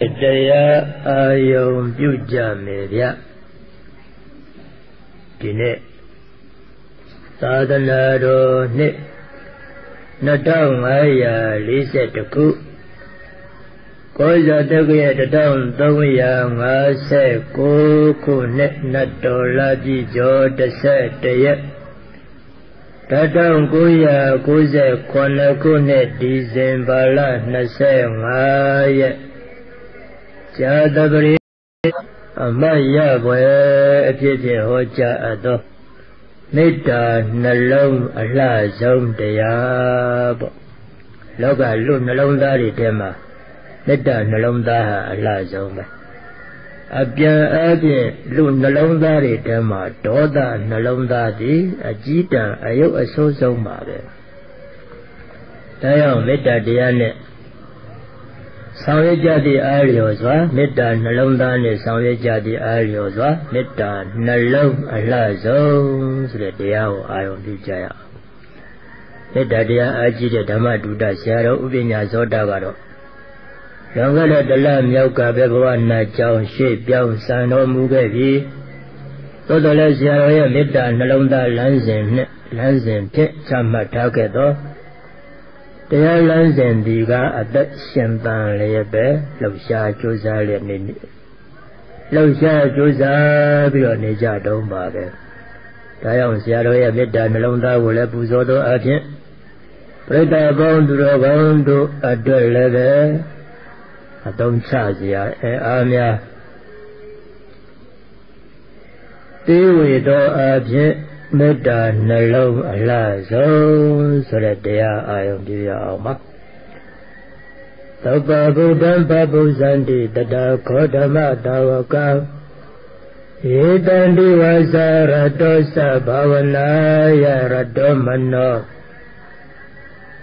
တရားအာယုံပြုကြမယ်ဗျဒီနေ့သာသနာတော်နှစ်2542ခုကောဇာတက္ကရာ1359ခုနှစ်နတ်တော်လာကြည့်ကျော်11ရက်1998ခုနှစ်ဒီဇင်ဘာလ25ရက် ဇာတပရိအမတ်ရပွဲအဖြစ်ဖြင့်ဟောကြားအပ်သောမေတ္တာနှလုံးအလှဆုံးတရားပေါ့လောကလူနှလုံးသားတွေထဲမှာမေတ္တာနှလုံးသားဟာအလှဆုံးပဲအပြန်အပြည့်လူနှလုံးသားတွေထဲမှာဒေါသနှလုံးသားသည်အကြီးတန်းအယုတ်အဆိုးဆုံးပါပဲဒါကြောင့်မေတ္တာတရားနဲ့ ဆောင်ရွက်ကြသည့်အာလျော်စွာမေတ္တာနှလုံးသားနဲ့ဆောင်ရွက်ကြသည့်အာလျော်စွာမေတ္တာနှလုံးအလှဆုံးဆိုတဲ့တရားကိုအာရုံပြုကြရအောင်မေတ္တာတရားအားကြီးတဲ့ဓမ္မဒုဒဆရာတော်ဥပညာဇောတာကတော့လောကနဲ့တလမြောက်ကပဲဘဝနာကြောင်းရှေ့ပြောင်းစံတော်မူခဲ့ပြီးသို့တော်လည်းဆရာတော်ရဲ့မေတ္တာနှလုံးသားလမ်းစဉ်နဲ့လမ်းစဉ်ဖြင့်ချမှတ်ထားခဲ့သော တရားလမ်းစဉ်ဒီကအသက်ရှင်တန်လျက်ပဲလှုပ်ရှားကြိုးစားလျက်နေလှုပ်ရှားကြိုးစားပြီးတော့နေကြတုံးပါပဲဒါကြောင့်ဆရာတော်ရဲ့မေတ္တာနှလုံးသားကိုလည်းပူဇော်သောအဖြစ်ပြိတ္တာပေါင်းသူတော်ကောင်းတို့အတွက်လည်းပဲအသုံးချစရာအဲအားများတေဝေတော်အဖြစ် မေတ္တာနှလုံးအလားဆုံးဆိုတဲ့တရားအာယုံပြရအောင်ပါသောပဗုဒ္ဓံပပုဇန္တိတတခောဓမ္မတာဝကံဧတံတိဝါစာရတောသဘာဝနာယရတောမနော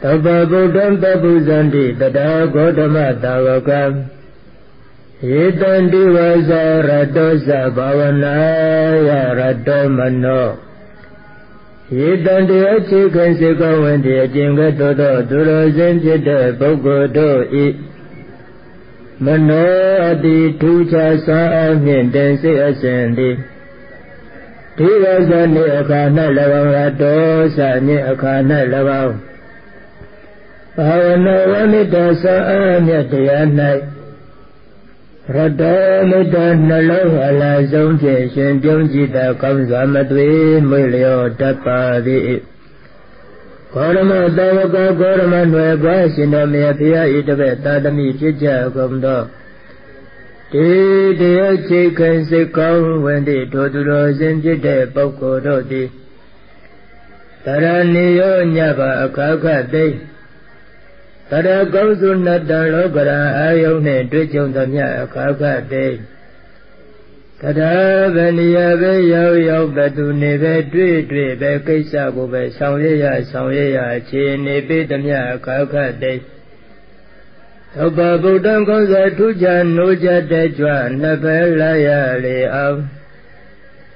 သောပဗုဒ္ဓံပပုဇန္တိတတခောဓမ္မတာဝကံဧတံတိဝါစာရတောသဘာဝနာယရတောမနော ယေတံတေအခြေခံစေကောင်းဝင်တည်းအကျင့်ကတော်သောသူတော်စင်ဖြစ်တဲ့ပုဂ္ဂိုလ်တို့ဤမနောအတိထူးခြားစွာအမြင့်တင်စေအစဉ်သည်ဒီဝဇ္ဇနေအခါ၌၎င်းရတောစညင်အခါ၌၎င်းဘာဝနာဝမိတ္တသာအမြတ်တရား၌ ရတမေတ္တာနှလုံးအလားဆုံးဖြင့်ရှင်ပြုံးကြည့်တာကောင်းစွာမသွေမွေလျောတတ်ပါသည်ဂေါရမတဝကဂေါရမနွယ်ပွားရှင်တော်မြတ်ဘုရားဤတပည့်သာသမီဖြစ်ကြကုန်သောဒီတရားချိခံစိတ်ကောင်းဝင်သည့်ထိုသူတော်စင်ဖြစ်တဲ့ပုဂ္ဂိုလ်တို့သည်တရဏီယောညပါအခါခသိတ ရကောင်းစုနတ္တလောကရာအာယုန်နှင့်တွေ့ကြုံသမျှအခါခသိကထာဗဏိယပဲရောက်ရောက်ဘသူနေပဲတွေ့တွေ့ပဲကိစ္စကိုပဲဆောင်ရရဆောင်ရရအခြေအနေပေးသမျှအခါခသိသောပဗုဒ္ဓံကောင်းစွာထူးခြားနိုးကြတဲ့ကြွနှစ်ပဲလာရလေအောင်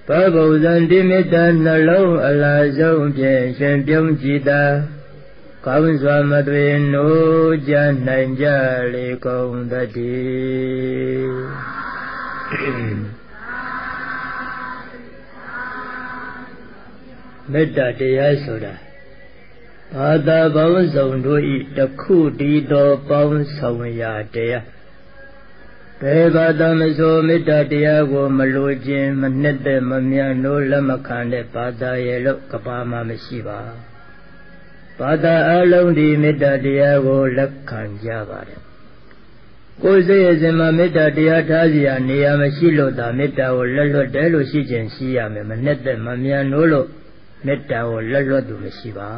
ဘဗုဇံတိမေတ္တနှလုံးအလားဆုံးဖြင့်ရှင်ပြုံးကြည်သာ ကောင်းစွာမသွေနိုးကြနိုင်ကြလေကုန်တည်းမေတ္တာတရားဆိုတာဘာသာပေါင်းစုံတို့ဤတခုတည်းသောပေါင်းဆောင်ရာတရားဘယ်ဘာသာမဆိုမေတ္တာတရားကိုမလိုခြင်းမနှစ်သက်မမြတ်လို့လက်မခံတဲ့ဘာသာရဲ့လို့ကပါမှမရှိပါဘာ သာအလုံးဒီမေတ္တာတရားကိုလက်ခံကြပါတယ်ကိုယ်စိတ်ရဲ့စင်မှာမေတ္တာတရားထားစီရနေရာမရှိလို့သာမေတ္တာကိုလက်လွတ်တယ်လို့ရှိခြင်းရှိရမယ်မနဲ့တဲ့မမြန်လို့မေတ္တာကိုလက်လွတ်သူမရှိပါ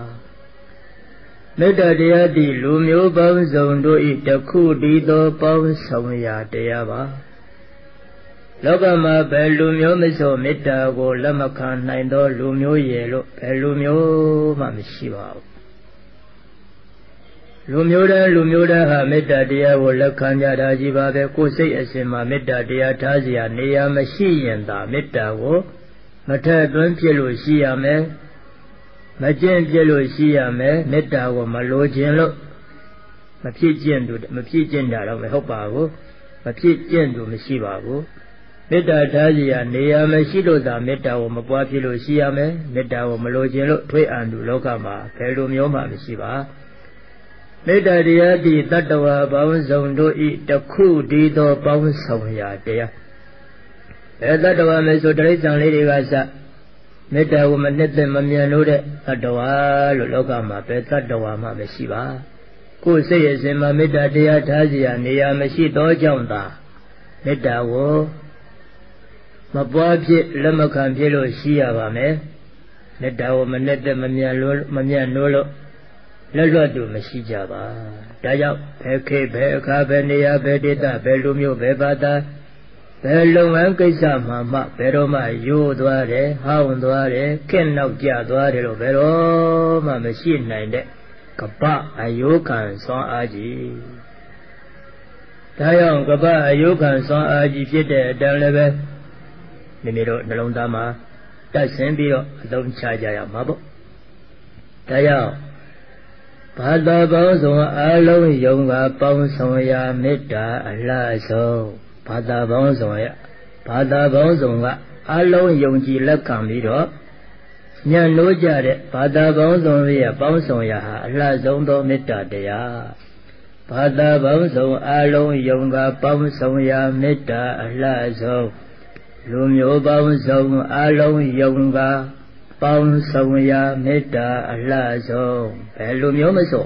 မေတ္တာတရားသည်လူမျိုးပေါင်းစုံတို့ဤတခုတည်းသောပေါင်းဆောင်ရာတရားပါလောကမှာဘယ်လူမျိုးမဆိုမေတ္တာကိုလက်မခံနိုင်သော လူမျိုးရဲ့လို့ဘယ်လူမျိုးမှမရှိပါဘူး လူမျိုးတည်းလူမျိုးတည်းဟာမေတ္တာတရားကိုလက်ခံကြတာကြီးပါပဲကိုယ်စိတ်အစဉ်မှာမေတ္တာတရားထားเสียနေရာမရှိရင်သာမေတ္တာကိုမထက်သွင်းဖြစ်လို့ရှိရမယ်မကျင့်ဖြစ်လို့ရှိရမယ်မေတ္တာကိုမလိုခြင်းလို့မဖြစ်ကျင့်သူမဖြစ်ကျင့်တာတော့မဟုတ်ပါဘူး မဖြစ်ကျင့်သူမရှိပါဘူးမေတ္တာထားစီရနေရာမရှိလို့သာမေတ္တာကိုမပွားဖြစ်လို့ရှိရမယ်မေတ္တာကိုမလိုချင်လို့ထွေးအံသူလောကမှာဘယ်လိုမျိုးမှမရှိပါ မေတ္တာတရားတိတတ္တဝါပေါင်းစုံတို့ဤတခုတည်းသောပေါင်းဆောင်ရာတရားအဲတတ္တဝါမယ်ဆိုတိရစ္ဆာန်လေးတွေကစမေတ္တာကိုမနှစ်သက်မမြန်လို့တဲ့တတ္တဝါလို့လောကမှာပဲတတ္တဝါမှမရှိပါကိုယ်စိတ်ရဲ့စင်မှာမေတ္တာတရားထားစီရနေရာမရှိသောကြောင့်သာမေတ္တာကိုမပွားဖြစ်လက်မခံဖြစ်လို့ရှိရပါမယ်မေတ္တာကိုမနဲ့သက်မမြန်လို့မမြန်လို့လို့ လွတ်လွတ်တူမရှိကြပါဒါကြောင့်ဘယ်ခေဘယ်အခါဘယ်နေရာဘယ်ဒေသဘယ်လူမျိုးဘယ်ဘာသာဘယ်လုပ်ငန်းကိစ္စမှမှဘယ်တော့မှယိုးသွားတယ်ဟောင်းသွားတယ်ခက်နောက်ကျသွားတယ်လို့ဘယ်တော့မှမရှိနိုင်တဲ့ကပအယုခံစွမ်းအားကြီးဒါကြောင့်ကပအယုခံစွမ်းအားကြီးဖြစ်တဲ့အတန်လည်းပဲမိမိတို့နှလုံးသားမှာတတ်ဆင်းပြီးတော့အသုံးချကြရမှာပေါ့ဒါကြောင့် ဘာသာပေါင်းစုံအလုံးယုံကပေါင်းဆောင်ရာမေတ္တာအလှဆုံးဘာသာပေါင်းစုံရဘာသာပေါင်းစုံကအလုံးယုံကြည်လက်ခံပြီးတော့ညံ့လို့ကြတဲ့ဘာသာပေါင်းစုံရဲ့ပေါင်းဆောင်ရာဟာအလှဆုံးသောမေတ္တာတရားဘာသာပေါင်းစုံအလုံးယုံကပေါင်းဆောင်ရာမေတ္တာအလှဆုံးလူမျိုးပေါင်းစုံအလုံးယုံက ပေါင်းဆောင်ရာမေတ္တာအလှဆုံးဘယ်လူမျိုးမဆို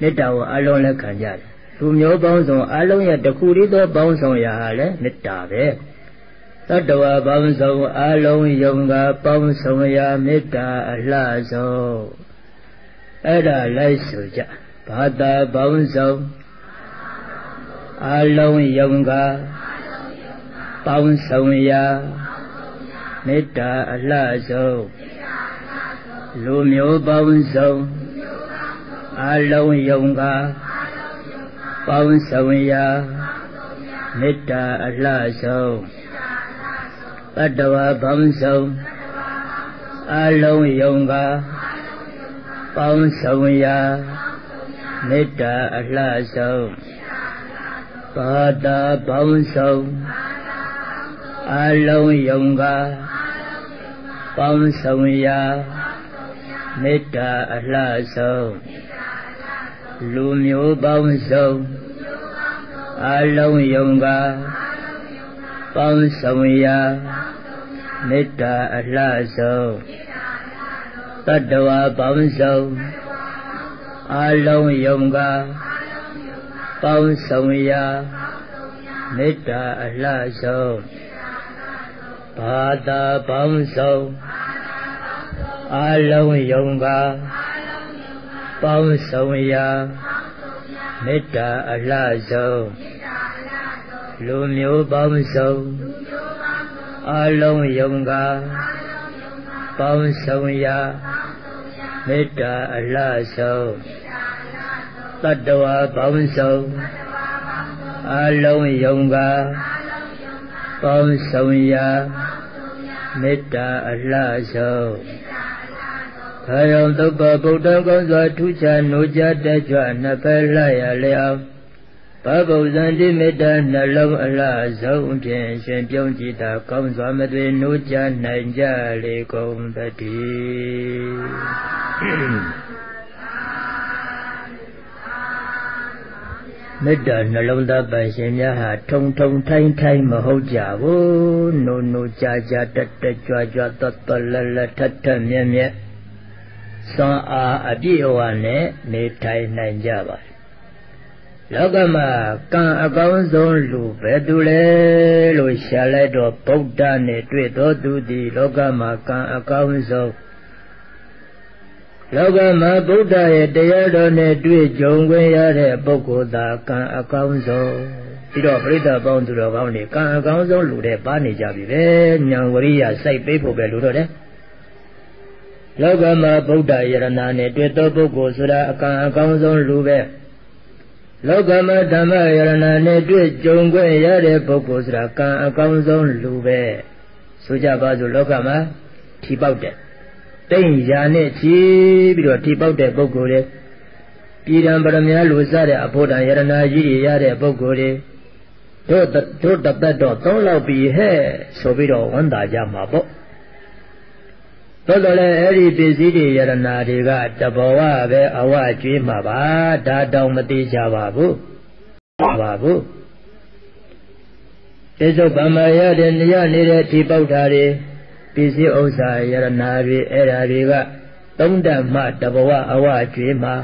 မေတ္တာကိုအလုံးလက်ခံကြတယ်လူမျိုးပေါင်းစုံအလုံးရဲ့တခုတည်းသောပေါင်းဆောင်ရာဟာလည်းမေတ္တာပဲတတ္တဝါပေါင်းစုံအလုံးယုံကပေါင်းဆောင်ရာမေတ္တာအလှဆုံးအဲ့ဒါလိုက်ဆိုကြဘာသာပေါင်းစုံအလုံးယုံကပေါင်းဆောင်ရာ မေတ္တာအလှဆုံးလူမျိုးပေါင်းစုံအလုံးယုံကပေါင်းဆောင်ရာမေတ္တာအလှဆုံးတတ္တဝါပေါင်းစုံအလုံးယုံကပေါင်းဆောင်ရာမေတ္တာအလှဆုံးဘာတာပေါင်းစုံအလုံးယုံက ပေါင်းဆောင်ရာမေတ္တာအလှဆုံးလူမျိုးပေါင်းစုံအလုံးယုံကပေါင်းဆောင်ရာမေတ္တာအလှဆုံးတတ္တဝါပေါင်းစုံအလုံးယုံကပေါင်းဆောင်ရာမေတ္တာအလှဆုံးဘာသာပေါင်းစုံ အလုံးယုံကပေါင်းဆောင်ရာမေတ္တာအလှဆုံးလူမျိုးပေါင်းစုံအလုံးယုံကပေါင်းဆောင်ရာမေတ္တာအလှဆုံးတတ္တဝါပေါင်းစုံအလုံးယုံကပေါင်းဆောင်ရာမေတ္တာအလှဆုံး ခရောင်သုပ္ပဗုဒ္ဓကောင်းစွာထူးခြားနိုးကြတတ်ကြွနှစ်ဖက်လှရလျောက်ဘဗုဇံတိမေတ္တာနှလုံးအလှဆုံးဖြင့်ရှင်ပြုံးကြည်သာကောင်းစွာမသွေနိုးကြနိုင်ကြလေကုန်တည်းမေတ္တာနှလုံးသားပိုင်ရှင်များဟာထုံထုံထိုင်းထိုင်းမဟုတ်ကြဘူးနိုးနိုးကြာကြာတက်တက်ကြွကြွသွတ်သွတ်လက်လက်ထက်ထက်မြဲမြဲ စွမ်းအားအပြည့်အဝနဲ့နေထိုင်နိုင်ကြပါလောကမှာကံအကောင်းဆုံးလူပဲသူလဲလို့ရှာလိုက်တော့ဗုဒ္ဓနဲ့တွေ့တော်သူသည်လောကမှာကံအကောင်းဆုံးလောကမှာဗုဒ္ဓရဲ့တရားတော်နဲ့တွေ့ကြုံခွင့်ရတဲ့ပုဂ္ဂိုလ်သာကံအကောင်းဆုံးပြီးတော့ပြိဿပေါင်းသူတော်ကောင်းတွေကံအကောင်းဆုံးလူတဲ့ပါနေကြပြီပဲညာဝရိယစိုက်ပေးဖို့ပဲလူတော့တယ် လောကမှာဗုဒ္ဓယရဏနဲ့တွေ့သောပုဂ္ဂိုလ်ဆိုတာအကံအကောင်းဆုံးလူပဲလောကမှာဓမ္မယရဏနဲ့တွေ့ကြုံခွင့်ရတဲ့ပုဂ္ဂိုလ်ဆိုတာကံအကောင်းဆုံးလူပဲဆိုကြပါစို့လောကမှာထီပေါက်တယ်တိတ်ရာနဲ့ချီပြီးတော့ထိပေါက်တဲ့ပုဂ္ဂိုလ်တွေပြည်တံပရမညာလူစတဲ့အဖို့တန်ယရနာကြီးတွေရတဲ့ပုဂ္ဂိုလ်တွေတို့တို့တပတ်တော့သုံးလောက်ပြီဟဲ့ဆိုပြီးတော့ဝန်တာကြမှာပေါ့ တော်တော်လည်းအဲ့ဒီပစ္စည်းတွေယရနာတွေကတဘောဝပဲအဝကျွေးမှာပါဒါတောင်မသိကြပါဘူးပါဘူးတိစ္ဆုတ်ဗမာရတဲ့နေရနေတဲ့ဒီပေါက်တာတွေပစ္စည်းဥစ္စာယရနာတွေအဲ့ဓာတွေကသုံးတတ်မှတဘဝအဝကျွေးမှာ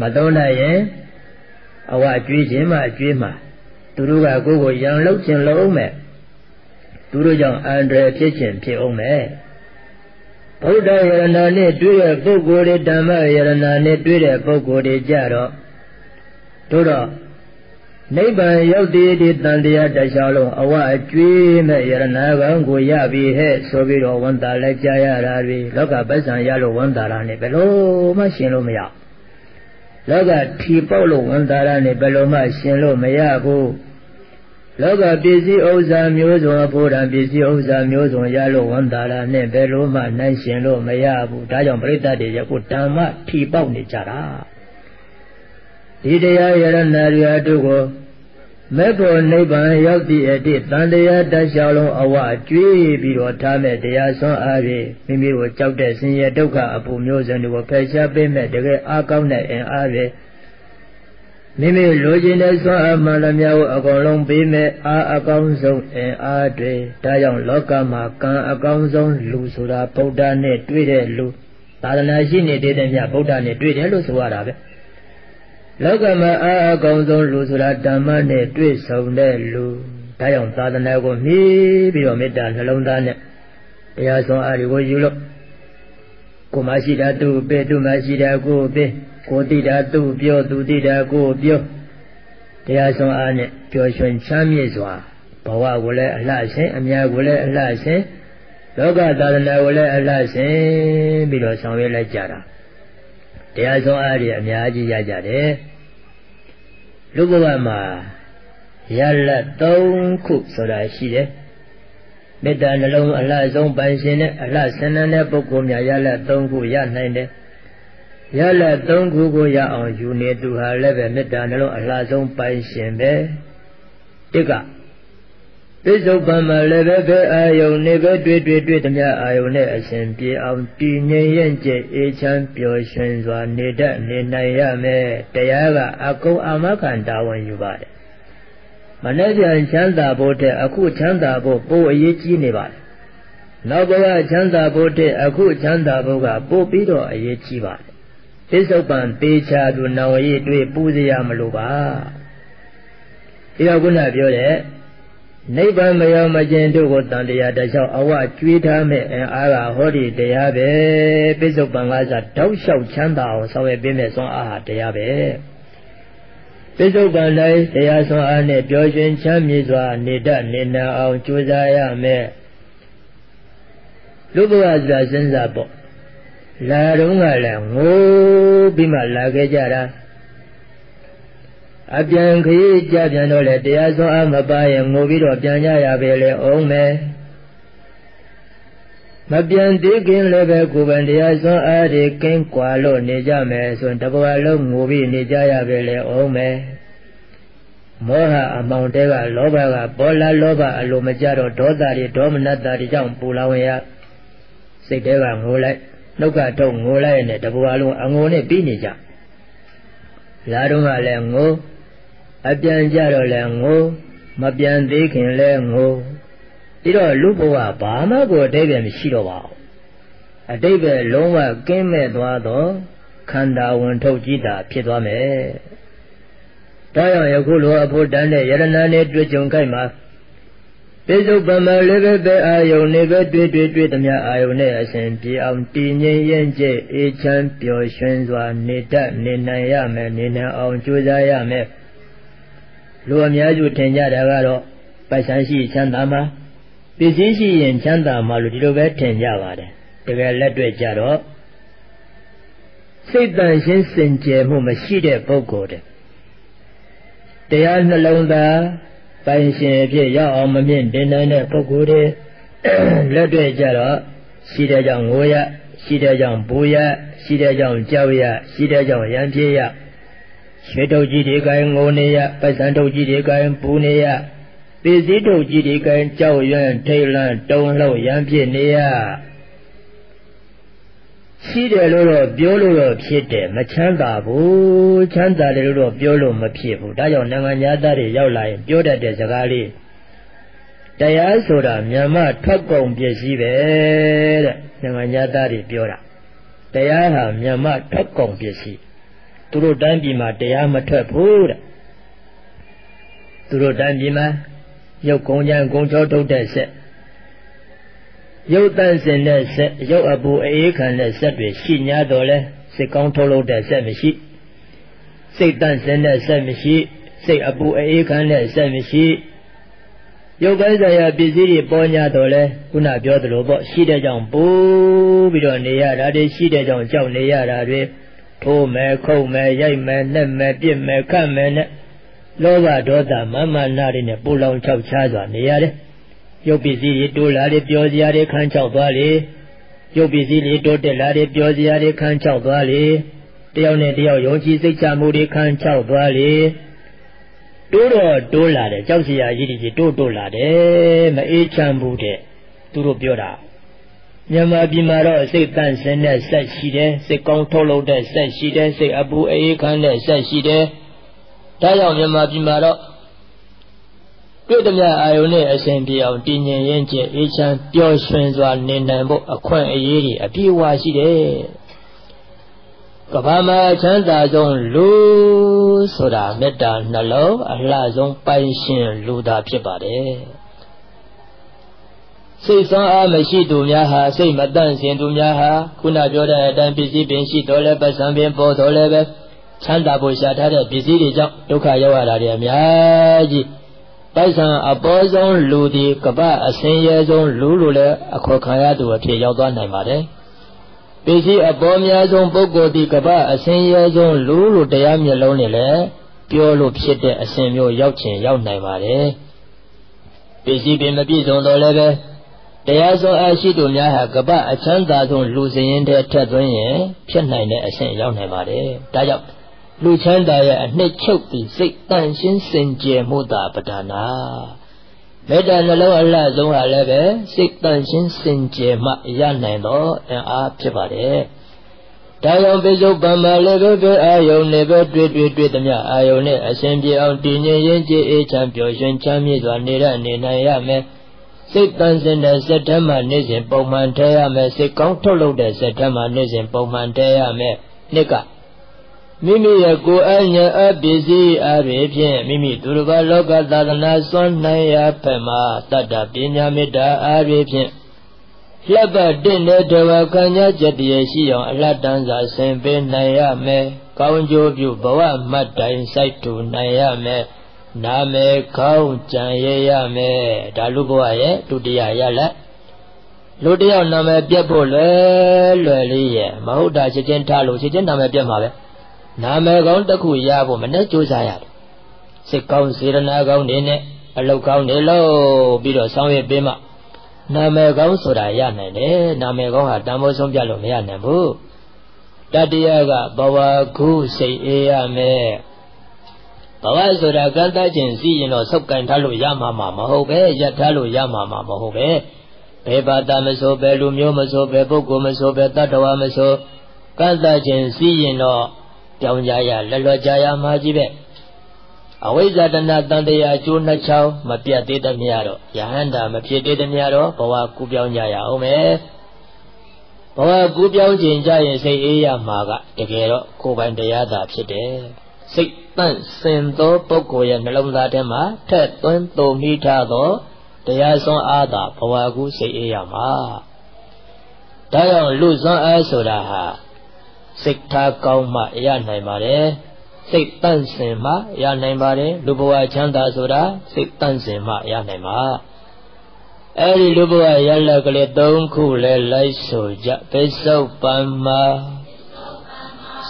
မသုံးနိုင်ရင်အဝကျွေးခြင်းမှကျွေးမှာသူတို့ကကိုယ်ကိုရံလောက်ခြင်းလုံးမဲ့သူတို့ကြောင့်အန္တရာယ်ဖြစ်ခြင်းဖြစ်အောင်မဲ့ ဗုဒ္ဓယရဏနဲ့တွေ့တဲ့ပုဂ္ဂိုလ်တွေဓမ္မယရဏနဲ့တွေ့တဲ့ပုဂ္ဂိုလ်တွေကြတော့တို့တော့နိဗ္ဗာန်ရောက်တည်တည်တန်တရားတခြားလုံးအဝအကျွေးမဲ့ယရဏကောင်ကိုရပြီဟဲ့ဆိုပြီးတော့ဝန်တာလဲကြားရတာတွေလောကပတ်စံရလို့ဝန်တာတာနဲ့ဘယ်လို့မှရှင်လို့မရလောကထီပေါက်လို့ဝန်တာတာနဲ့ဘယ်လို့မှရှင်လို့မရဘူး လောကပစ္စည်းဥစ္စာမျိုးစုံအဖို့တံပစ္စည်းဥစ္စာမျိုးစုံရလို့ဝန်တာတာနဲ့ဘယ်လို့မှနိုင်ရှင်လို့မရဘူးဒါကြောင့်ပြိတ္တတွေယခုဓမ္မထီပေါက်နေကြတာဒီတရားယရဏတွေအတုကိုမေဖို့နိဗ္ဗာန်ရောက်သည့်အတိတန်တရားတတ်လျှောက်လုံးအဝကျွေးပြီးတော့ထားမဲ့တရားဆွမ်းအားဖြင့်မိမိကိုကြောက်တဲ့ဆင်းရဲဒုက္ခအပူမျိုးစုံတွေကိုဖယ်ရှားပေးမဲ့တကယ်အားကောင်းတဲ့အင်အားဖြင့် မိမိလိုချင်တဲ့ဆွမ်းအားမှန်သမျှကိုအကုန်လုံးပေးမဲ့အားအကောင်းဆုံးအင်အားတွေဒါကြောင့်လောကမှာကံအကောင်းဆုံးလူဆိုတာဗုဒ္ဓနဲ့တွေ့တဲ့လူသာသနာရှိနေတဲ့မြတ်ဗုဒ္ဓနဲ့တွေ့တယ်လို့ဆိုရတာပဲလောကမှာအာအကောင်ဆုံးလူဆိုတာဓမ္မနဲ့တွေ့ဆုံတဲ့လူဒါကြောင့်သာသနာကိုမြည်ပြီးတော့မေတ္တာနှလုံးသားနဲ့တရားဆုံးအားတွေကိုယူလို့ကိုမရှိတာသူ့ပဲသူမရှိတာကိုပဲ ကိုတိတာသူ့ပြောသူတိတာကိုပြောတရားဆုံးအားနဲ့ပျော်ရွှင်ချမ်းမြေ့စွာဘဝကိုလည်းအလှဆင်းအများကိုလည်းအလှဆင်းလောကသာသနာကိုလည်းအလှဆင်းပြီးတော့ဆောင်ရွက်လိုက်ကြတာတရားဆုံးအားတွေအများကြီးရကြတယ်လူဘဝမှာရလတ်၃ခုဆိုတာရှိတယ်မေတ္တာနှလုံးအလှဆုံးပိုင်ရှင်နဲ့အလှဆန္ဒတဲ့ပုဂ္ဂိုလ်များရလတ်၃ခုရနိုင်တယ် ရလတ်၃ခုကိုရအောင်ယူနေသူဟာလည်းပဲမေတ္တာနှလုံးအလှဆုံးပိုင်ရှင်ပဲတိကပိဿုပံမှာလည်းပဲဘယ်အာယုန်နေပဲတွေ့တွေ့တွေ့သမျှအာယုန်နဲ့အရှင်ပြေအောင်တည်ငြိမ်ရင်ကျအေးချမ်းပျော်ရွှင်စွာနေတတ်နေနိုင်ရမယ်တရားကအကုန်အမခံတာဝန်ယူပါတယ်မနေ့ပြန်ချမ်းသာဖို့တဲ့အခုချမ်းသာဖို့ပိုအရေးကြီးနေပါတယ်နောက်ဘဝချမ်းသာဖို့တဲ့အခုချမ်းသာဖို့ကပိုပြီးတော့အရေးကြီးပါတယ် ပိဿုပံတေချာသူနောင်ရည်တွေ့ပူဇော်မလို့ပါဒီတော့ခုနပြောတဲ့နိဗ္ဗာန်မရောက်မကျင်တို့ကိုတန်တရားတလျှောက်အဝကျွေးထားမဲ့အင်အားကဟောဒီတရားပဲပိဿုပံကစားတောက်လျှောက်ချမ်းသာအောင်ဆောင်ရွက်ပေးမဲ့စွမ်းအားဟာတရားပဲပိဿုပံတိုင်းတရားစွမ်းအားနဲ့ပျော်ရွှင်ချမ်းမြေစွာနေတတ်နေနာအောင်ကြိုးစားရမယ်လူဘဝဆိုတာစဉ်းစားပေါ့ လာတော့ကလည်းငိုးပြီးမှလာခဲ့ကြတာအပြန်ခရီးကြပြန်တော့လေတရားစွမ်းအားမပါရင်ငိုပြီးတော့ပြန်ကြရပဲလေအောင်မယ်မပြန်သေးခင်လည်းပဲကိုယ်ပိုင်တရားစွမ်းအားတွေကင်းကွာလို့နေကြမယ်ဆိုရင်တကွာလုံးငိုပြီးနေကြရပဲလေအောင်မယ်မောဟအမောင်တဲကလောဘကပေါ်လာလောဘအလိုမကြတော့ဒေါသတွေဒေါမနတတွေကြောင့်ပူလာဝင်ရစိတ်တဲကငိုလိုက် နှုတ်ကထုတ်ငိုလိုက်နဲ့တကွာလုံးအငိုနဲ့ပြီးနေကြလာတော့ကလည်းငိုအပြန်ကြတော့လည်းငိုမပြန်သေးခင်လည်းငိုပြီးတော့လူဘဝဘာမှကိုအတိတ်ပဲမရှိတော့ပါဘူးအတိတ်ပဲလုံးဝကင်းမဲ့သွားတော့ခန္ဓာဝင်ထုတ်ကြည့်တာဖြစ်သွားမယ်ဒါကြောင့်ယခုလိုအဖို့တန်းတဲ့ယရဏနဲ့တွေ့ကြုံခိုက်မှာ ပိစုပမလေးပဲပဲအာယုန်နေပဲတွေ့တွေ့တွေ့သမျှအာယုန်နဲ့အစဉ်ပြေအောင်တည်ငြိမ်ရင်ကျအေးချမ်းပျော်ရွှင်စွာနေတတ်နေနိုင်ရမယ်နေနိုင်အောင်ကြိုးစားရမယ်လူအများစုထင်ကြတာကတော့ပိုက်ဆံရှိချမ်းသာမှာပစ္စည်းရှိရင်ချမ်းသာမှာလို့ဒီလိုပဲထင်ကြပါတယ်တကယ်လက်တွေ့ကြတော့စိတ်တန်ရှင်းစင်ကြယ်မှုမရှိတဲ့ပုဂ္ဂိုလ်တဲ့တရားနှလုံးသား ပိုင်ရှင်ဖြစ်ရောက်အောင်မမြင့်တင်နိုင်တဲ့ပုဂ္ဂိုလ်တွေလက်တွေ့ကြတော့ရှိတဲ့ကြောင့်ငိုရရှိတဲ့ကြောင့်ပူရရှိတဲ့ကြောင့်ကြောက်ရရှိတဲ့ကြောင့်ရံပြေးရရွှေတုပ်ကြီးတွေကင်ငိုနေရပိုက်ဆံတုပ်ကြီးတွေကင်ပူနေရသေစည်းထုတ်ကြည်ဒီကံကြောက်ရွံ့ထိတ်လန့်တုံ့လှုပ်ရန်ဖြစ်နေရ ရှိတယ်လို့တော့ပြောလို့တော့ဖြစ်တယ်မချမ်းသာဘူးချမ်းသာတယ်လို့တော့ပြောလို့မဖြစ်ဘူးဒါကြောင့်နိုင်ငံသားတွေရောက်လာရင်ပြောတတ်တဲ့စကားလေးတရားဆိုတာမြန်မာထွက်ကုန်ပစ္စည်းပဲတဲ့နိုင်ငံသားတွေပြောတာတရားဟာမြန်မာထွက်ကုန်ပစ္စည်းသူတို့တိုင်းပြည်မှာတရားမထွက်ဘူးတဲ့သူတို့တိုင်းပြည်မှာရုပ်ကုံကြံကုံချောထုတ်တဲ့ဆက် ရုပ်တန့်စင်တဲ့ဆက်ရုပ်အပူအေးခံတဲ့ဆက်တွေရှိ냐တော့လဲစိတ်ကောင်းထုတ်လုပ်တဲ့ဆက်မရှိစိတ်တန့်စင်တဲ့ဆက်မရှိစိတ်အပူအေးခံတဲ့ဆက်မရှိရုပ်ပိုင်းဆိုင်ရာပစ္စည်းတွေပေါ်냐တော့လဲခုနပြောသလိုပေါ့ရှိတဲ့ကြောင့်ပူပြီးတော့နေရတာတွေရှိတဲ့ကြောင့်ကြောက်နေရတာတွေထိုးမယ်ခုတ်မယ်ရိုက်မယ်နှက်မယ်ပြစ်မယ်ခတ်မယ်နဲ့လောဘဒေါသမမာနာတွေနဲ့ပူလောင်ချောက်ချားစွာနေရတယ် ရုပ်ပစ္စည်းတွေတိုးလာတယ်ပြောစရာတွေခန်းချောက်သွားလေရုပ်ပစ္စည်းတွေတိုးတက်လာတယ်ပြောစရာတွေခန်းချောက်သွားလေတယောက်နဲ့တယောက်ယုံကြည်စိတ်ချမှုတွေခန်းချောက်သွားလေတိုးတော့တိုးလာတယ်ကြောက်စရာကြီးတွေတိုးတိုးလာတယ်မအေးချမ်းဘူးတဲ့သူတို့ပြောတာမြန်မာပြည်မှာတော့စိတ်တန့်စင်တဲ့ဆက်ရှိတယ်စိတ်ကောင်းထုတ်လုပ်တဲ့ဆက်ရှိတယ်စိတ်အပူအေးခမ်းတဲ့ဆက်ရှိတယ်ဒါကြောင့်မြန်မာပြည်မှာတော့ တွေ့သမျှအာယုန်နဲ့အစဉ်ပြေအောင်တည်ငြိမ်ရင်ကျအေးချမ်းပျော်ရွှင်စွာနေနိုင်ဖို့အခွင့်အရေးတွေအပြည့်အဝရှိတယ်ကဘာမှာချမ်းသာဆုံးလူဆိုတာမေတ္တာနှလုံးအလှဆုံးပိုင်ရှင်လူသာဖြစ်ပါတယ်စိတ်ဆွမ်းအားမရှိသူများဟာစိတ်မတန့်စင်သူများဟာခုနပြောတဲ့အတိုင်းပစ္စည်းပင်ရှိတော်လဲပတ်စံပင်ပေါ်တော်လဲပဲချမ်းသာဖို့ရှာထားတဲ့ပစ္စည်းတွေကြောင့်ဒုက္ခရောက်ရတာတွေအများကြီး ပိုက်ဆံအပေါ်ဆုံးလူဒီကပ္ပအစင်ရဲဆုံးလူလိုလည်းအခေါ်ခံရသူအဖြစ်ရောက်သွားနိုင်ပါတယ်ပစ္စည်းအပေါ်များဆုံးပုဂ္ဂိုလ်ဒီကပ္ပအစင်ရဲဆုံးလူလိုတရားမျက်လုံးနဲ့လည်းပြောလို့ဖြစ်တဲ့အစဉ်မျိုးရောက်ချင်ရောက်နိုင်ပါတယ်ပစ္စည်းပင်မပြည့်စုံတော့လည်းပဲတရားစွမ်းအားရှိသူများဟာကပ္ပအချမ်းသာဆုံးလူစရင်တဲ့ထက်သွင်းရင်ဖြစ်နိုင်တဲ့အဆင့်ရောက်နိုင်ပါတယ်ဒါကြောင့် လူချမ်းသာရဲ့အနှစ်ချုပ်ပြီးစိတ်တန့်ရှင်းစင်ကြယ်မှုသာပဒါနာမေတ္တာနှလုံးအလှဆုံးဟာလည်းပဲစိတ်တန့်ရှင်းစင်ကြယ်မှရနိုင်တော့အင်အားဖြစ်ပါတယ်ဒါကြောင့်ပိစုပံမှာလည်းပဲပဲအာယုန်နဲ့ပဲတွေ့တွေ့တွေ့သမျှအာယုန်နဲ့အရှင်ပြေအောင်တည်ငြိမ်ရင်ကြည်အေးချမ်းပျော်ရွှင်ချမ်းမြေ့စွာနေရနေနိုင်ရမယ်စိတ်တန်စင်တဲ့စက်တမ်းမှာနေ့စဉ်ပုံမှန်ထဲရမယ်စိတ်ကောင်းထုတ်လုပ်တဲ့စက်တမ်းမှာနေ့စဉ်ပုံမှန်ထဲရမယ်နှစ်က မိမိရဲ့ကိုယ်အဉ္အပစ္စည်းအရေဖြင့်မိမိသူတစ်ပါးလောကသာသနာစွမ်းနိုင်ရာဖက်မှာတတ္တပညာမေတ္တာအရေဖြင့်လှပ်ပတ်တင့်တဲ့တဝခံညာချက်တည်းရှိအောင်အလှတန်းစာဆင်ပေးနိုင်ရမယ်။ကောင်းကျိုးပြုဘဝမှတ်တိုင်စိုက်ထူနိုင်ရမယ်။နာမယ်ခေါင်းကြံရရမယ်။ဒါလူဘဝရဲ့ဒုတိယရလက်လူတယောက်နာမည်ပြတ်ဖို့လွယ်လွယ်လေးရဲ့မဟုတ်တာချက်ချင်းထားလို့ချက်ချင်းနာမည်ပြတ်မှာပဲ။ နာမည်ကောင်းတစ်ခုရဖို့မနဲ့ကြိုးစားရတယ်စိတ်ကောင်းစေရနာကောင်းတွေနဲ့အလုတ်ကောင်းတွေလို့ပြီးတော့ဆောင်ရွက်ပေးမှနာမည်ကောင်းဆိုတာရနိုင်တယ်နာမည်ကောင်းဟာတန်ဖိုးဆုံးပြလို့မရနိုင်ဘူးတတရားကဘဝခုစိတ်အေးရမယ်ဘဝဆိုတာကံတတ်ခြင်းစီးရင်တော့ဆုပ်ကန်ထားလို့ရမှာမဟုတ်ပဲရထားလို့ရမှာမဟုတ်ပဲဘယ်ဘာသာမဆိုဘယ်လူမျိုးမဆိုဘယ်ပုဂ္ဂိုလ်မဆိုဘယ်တတ္တဝါမဆိုကံတတ်ခြင်းစီးရင်တော့ ပြောင်းကြရလက်လွတ်ကြရမှာကြီးပဲအဝိဇ္ဇတနာတန်တရားကျိုးနှချောင်းမပြတ်သေးသမျှတော့ယဟန္တာမဖြစ်သေးသမျှတော့ဘဝကူပြောင်းကြရအောင်မယ်ဘဝကူပြောင်းခြင်းကြရင်စိတ်အေးရမှာကတကယ်တော့ကိုယ်ပိုင်တရားသာဖြစ်တယ်စိတ်တန့်စင်သောပုဂ္ဂိုလ်ရဲ့နှလုံးသားထဲမှာထက်သွင်းသုံမိထားသောတရားစွမ်းအားသာဘဝကူစိတ်အေးရမှာဒါကြောင့်လူစွမ်းအားဆိုတာဟာ စိတ်ထားကောင်းမှရနိုင်ပါတယ်စိတ်တန့်စင်မှရနိုင်ပါတယ်လူဘဝချမ်းသာဆိုတာစိတ်တန့်စင်မှရနိုင်ပါအဲ့ဒီလူဘဝရလကလေး၃ခုလဲလိုက်ဆိုကြပိစုတ်ပံမှာ